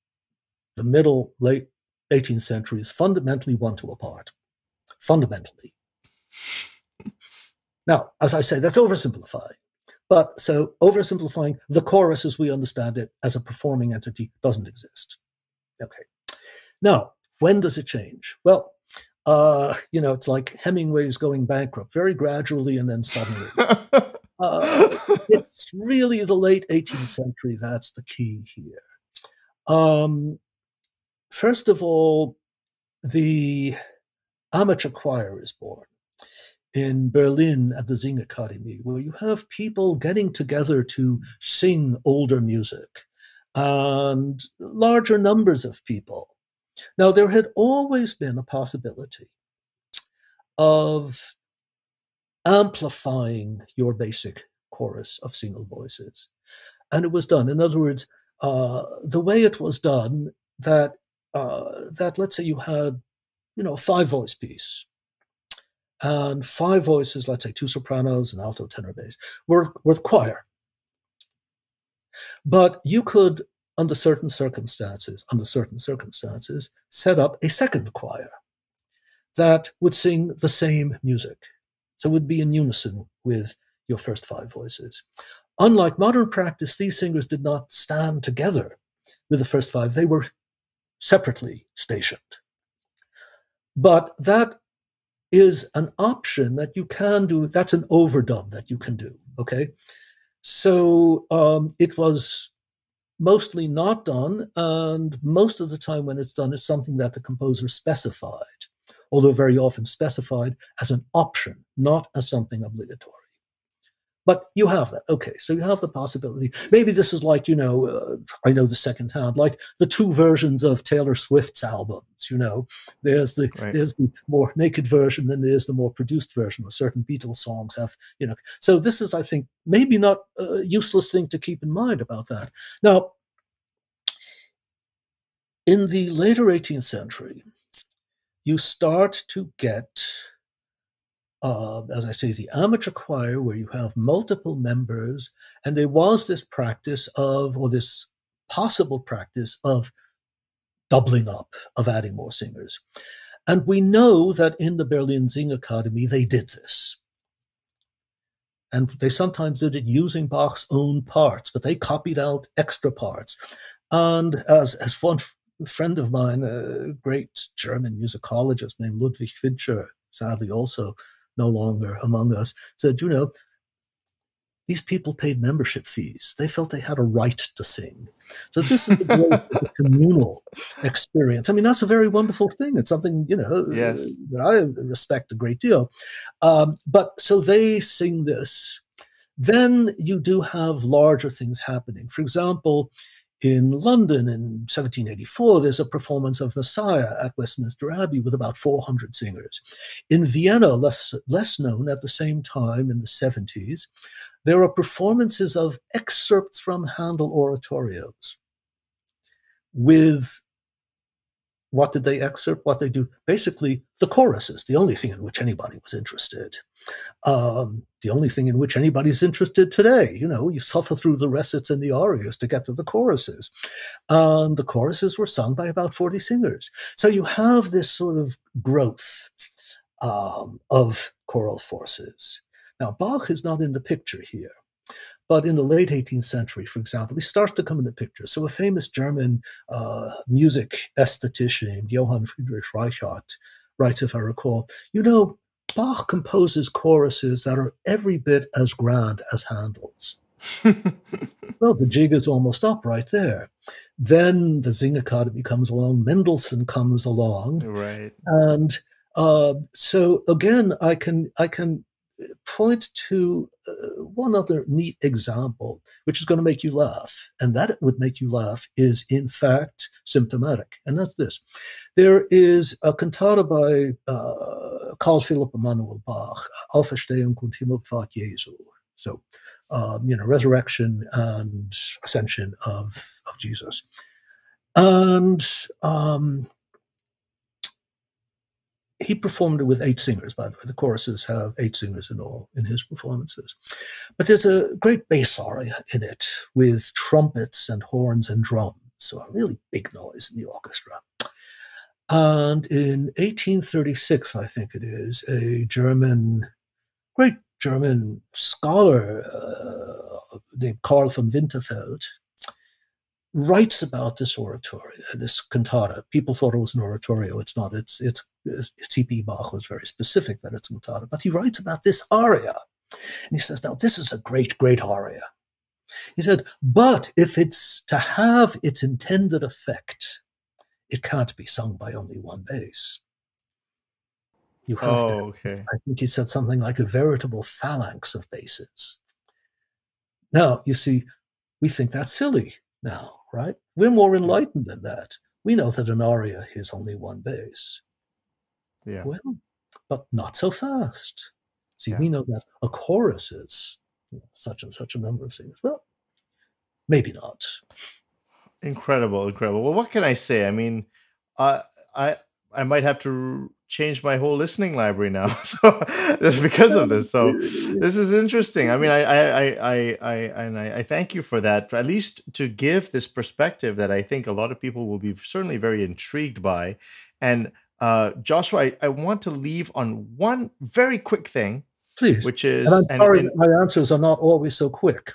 the middle, late 18th century is fundamentally one to a part. Fundamentally. now, as I say, that's oversimplifying. But so oversimplifying, the chorus as we understand it as a performing entity doesn't exist. Okay. Now, when does it change? Well, uh, you know, it's like Hemingway's going bankrupt very gradually and then suddenly. Uh, it's really the late 18th century that's the key here. Um, first of all, the amateur choir is born in Berlin at the Singakademie, where you have people getting together to sing older music and larger numbers of people. Now, there had always been a possibility of amplifying your basic chorus of single voices. And it was done. In other words, uh, the way it was done, that uh, that let's say you had, you know, a five voice piece, and five voices, let's say two sopranos, and alto, tenor, bass, were the choir. But you could, under certain circumstances, under certain circumstances, set up a second choir that would sing the same music. So it would be in unison with your first five voices. Unlike modern practice, these singers did not stand together with the first five, they were separately stationed. But that is an option that you can do. That's an overdub that you can do. Okay. So um, it was mostly not done. And most of the time when it's done, it's something that the composer specified although very often specified as an option, not as something obligatory. But you have that. Okay, so you have the possibility. Maybe this is like, you know, uh, I know the second hand, like the two versions of Taylor Swift's albums, you know. There's the right. there's the more naked version and there's the more produced version. Certain Beatles songs have, you know. So this is, I think, maybe not a useless thing to keep in mind about that. Now, in the later 18th century, you start to get, uh, as I say, the amateur choir where you have multiple members, and there was this practice of, or this possible practice of doubling up, of adding more singers. And we know that in the Berlin Singakademie, they did this. And they sometimes did it using Bach's own parts, but they copied out extra parts. And as, as one a friend of mine, a great German musicologist named Ludwig Finscher, sadly also no longer among us, said, you know, these people paid membership fees. They felt they had a right to sing. So this is the communal experience. I mean, that's a very wonderful thing. It's something, you know, yes. that I respect a great deal. Um, but so they sing this. Then you do have larger things happening. For example, in London in 1784, there's a performance of Messiah at Westminster Abbey with about 400 singers. In Vienna, less, less known at the same time in the 70s, there are performances of excerpts from Handel oratorios with what did they excerpt? What they do? Basically, the choruses, the only thing in which anybody was interested. Um, the only thing in which anybody's interested today. You know, you suffer through the recits and the arias to get to the choruses. And the choruses were sung by about 40 singers. So you have this sort of growth um, of choral forces. Now, Bach is not in the picture here. But in the late 18th century, for example, he starts to come into picture. So a famous German uh, music aesthetician, named Johann Friedrich Reichardt, writes, if I recall, you know, Bach composes choruses that are every bit as grand as Handel's. well, the jig is almost up right there. Then the Singakademie comes along, Mendelssohn comes along, right? And uh, so again, I can I can point to uh, one other neat example, which is going to make you laugh. And that would make you laugh is, in fact, symptomatic. And that's this there is a cantata by uh, Carl Philipp Emanuel Bach, Auferstehung und Himmelfahrt Jesu. So, um, you know, resurrection and ascension of, of Jesus. And um, he performed it with eight singers, by the way. The choruses have eight singers in all in his performances. But there's a great bass aria in it with trumpets and horns and drums. So a really big noise in the orchestra. And in 1836, I think it is, a German, great German scholar uh, named Karl von Winterfeld writes about this oratorio, this cantata. People thought it was an oratorio. It's not. It's it's C.P. Bach was very specific that it's a cantata, but he writes about this aria. And he says, now this is a great, great aria. He said, but if it's to have its intended effect, it can't be sung by only one bass. You have oh, to, okay. I think he said something like a veritable phalanx of basses. Now, you see, we think that's silly now, right? We're more enlightened than that. We know that an aria is only one bass. Yeah. Well, but not so fast. See, Yeah. we know that a chorus is such and such a number of singers. Well, maybe not. Incredible, incredible. Well, what can I say? I mean, I I I might have to change my whole listening library now. So just because of this. So this is interesting. I mean, I I I I, and I, I thank you for that. At least to give this perspective that I think a lot of people will be certainly very intrigued by. And uh, Joshua, I, I want to leave on one very quick thing, Please. which is and I'm sorry and- that my answers are not always so quick.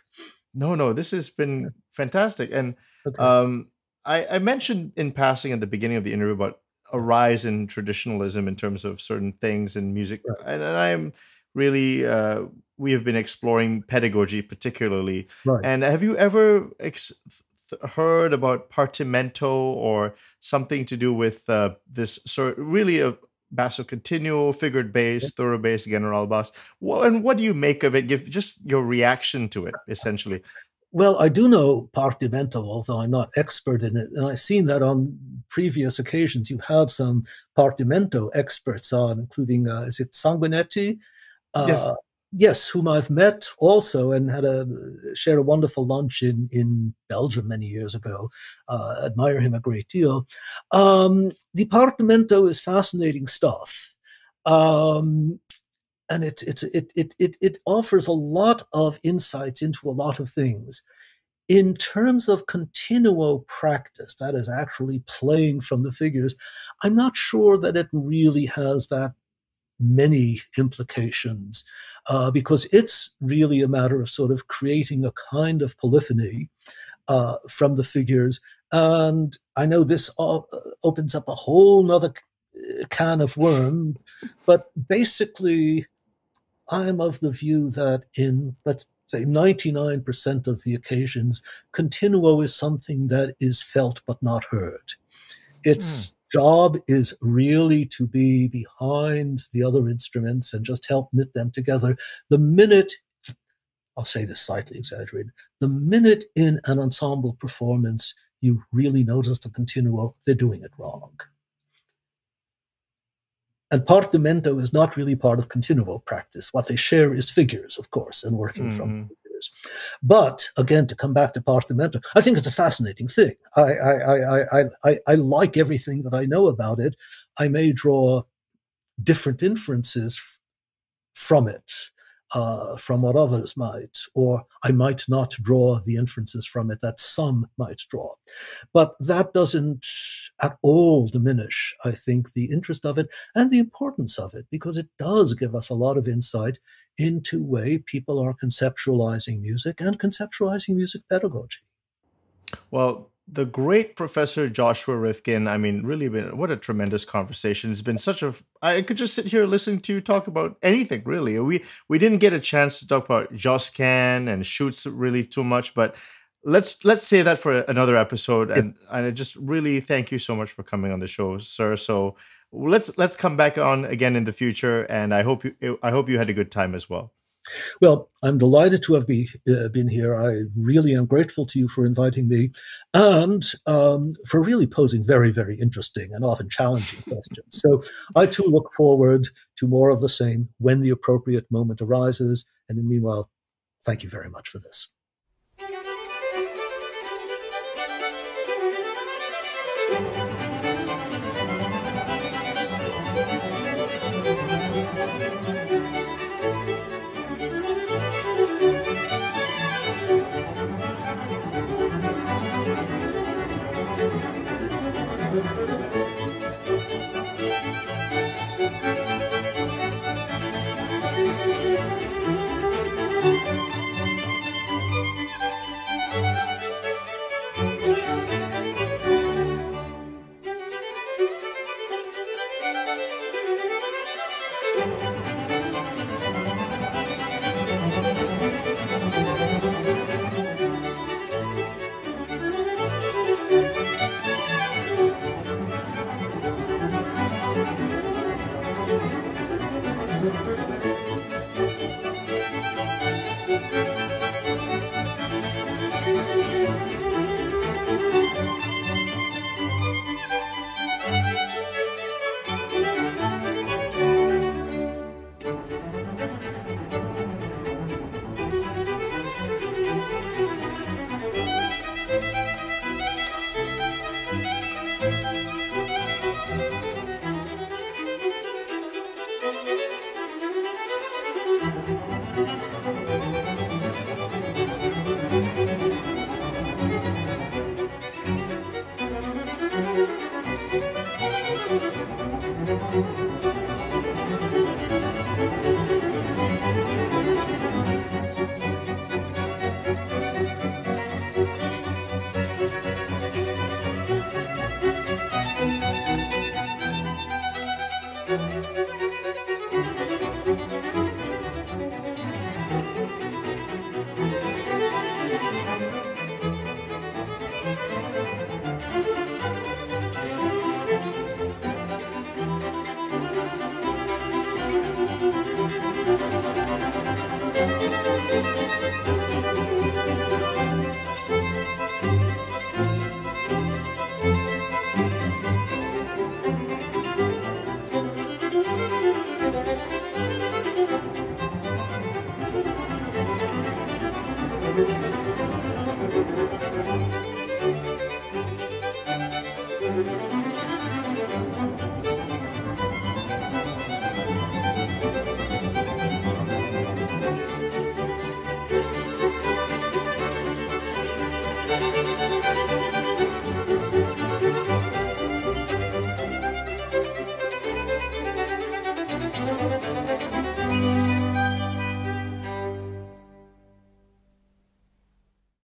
no, no, this has been fantastic. And Okay. um, I, I mentioned in passing at the beginning of the interview about a rise in traditionalism in terms of certain things in music, Right. and, and I'm really uh, we have been exploring pedagogy particularly. right. And have you ever ex- heard about partimento or something to do with uh, this sort really a basso continuo, figured bass, thorough bass, general bass? Wha- and what do you make of it? Give just your reaction to it, essentially. Well, I do know partimento, although I'm not expert in it. And I've seen that on previous occasions. You've had some partimento experts on, including, uh, is it Sanguinetti? Uh, Yes. Yes, whom I've met also and had a shared a wonderful lunch in, in Belgium many years ago. Uh, admire him a great deal. Um, the partimento is fascinating stuff. Um, and it, it's, it, it, it, it offers a lot of insights into a lot of things. In terms of continuo practice, that is actually playing from the figures, I'm not sure that it really has that many implications uh, because it's really a matter of sort of creating a kind of polyphony uh, from the figures. And I know this all, opens up a whole nother c- can of worms, but basically, I'm of the view that in, let's say, 99% of the occasions, continuo is something that is felt but not heard. Its job is really to be behind the other instruments and just help knit them together. The minute, I'll say this slightly exaggerated, the minute in an ensemble performance you really notice the continuo, they're doing it wrong. And partimento is not really part of continuo practice. What they share is figures, of course, and working from Mhm. figures. But again, to come back to Partimento, I think it's a fascinating thing. I, I, I, I, I, like everything that I know about it. I may draw different inferences from it uh, from what others might, or I might not draw the inferences from it that some might draw. But that doesn't at all diminish, I think, the interest of it and the importance of it, because it does give us a lot of insight into way people are conceptualizing music and conceptualizing music pedagogy. Well, the great Professor Joshua Rifkin. I mean, really been what a tremendous conversation. It's been such a. I could just sit here listening to you talk about anything. Really, we we didn't get a chance to talk about Josquin and Schütz really too much, but let's let's say that for another episode. And and I just really thank you so much for coming on the show, sir. So let's let's come back on again in the future, and I hope you I hope you had a good time as well. Well, I'm delighted to have be, uh, been here. I really am grateful to you for inviting me and um, for really posing very, very interesting and often challenging questions. So I too look forward to more of the same when the appropriate moment arises. And in meanwhile, thank you very much for this.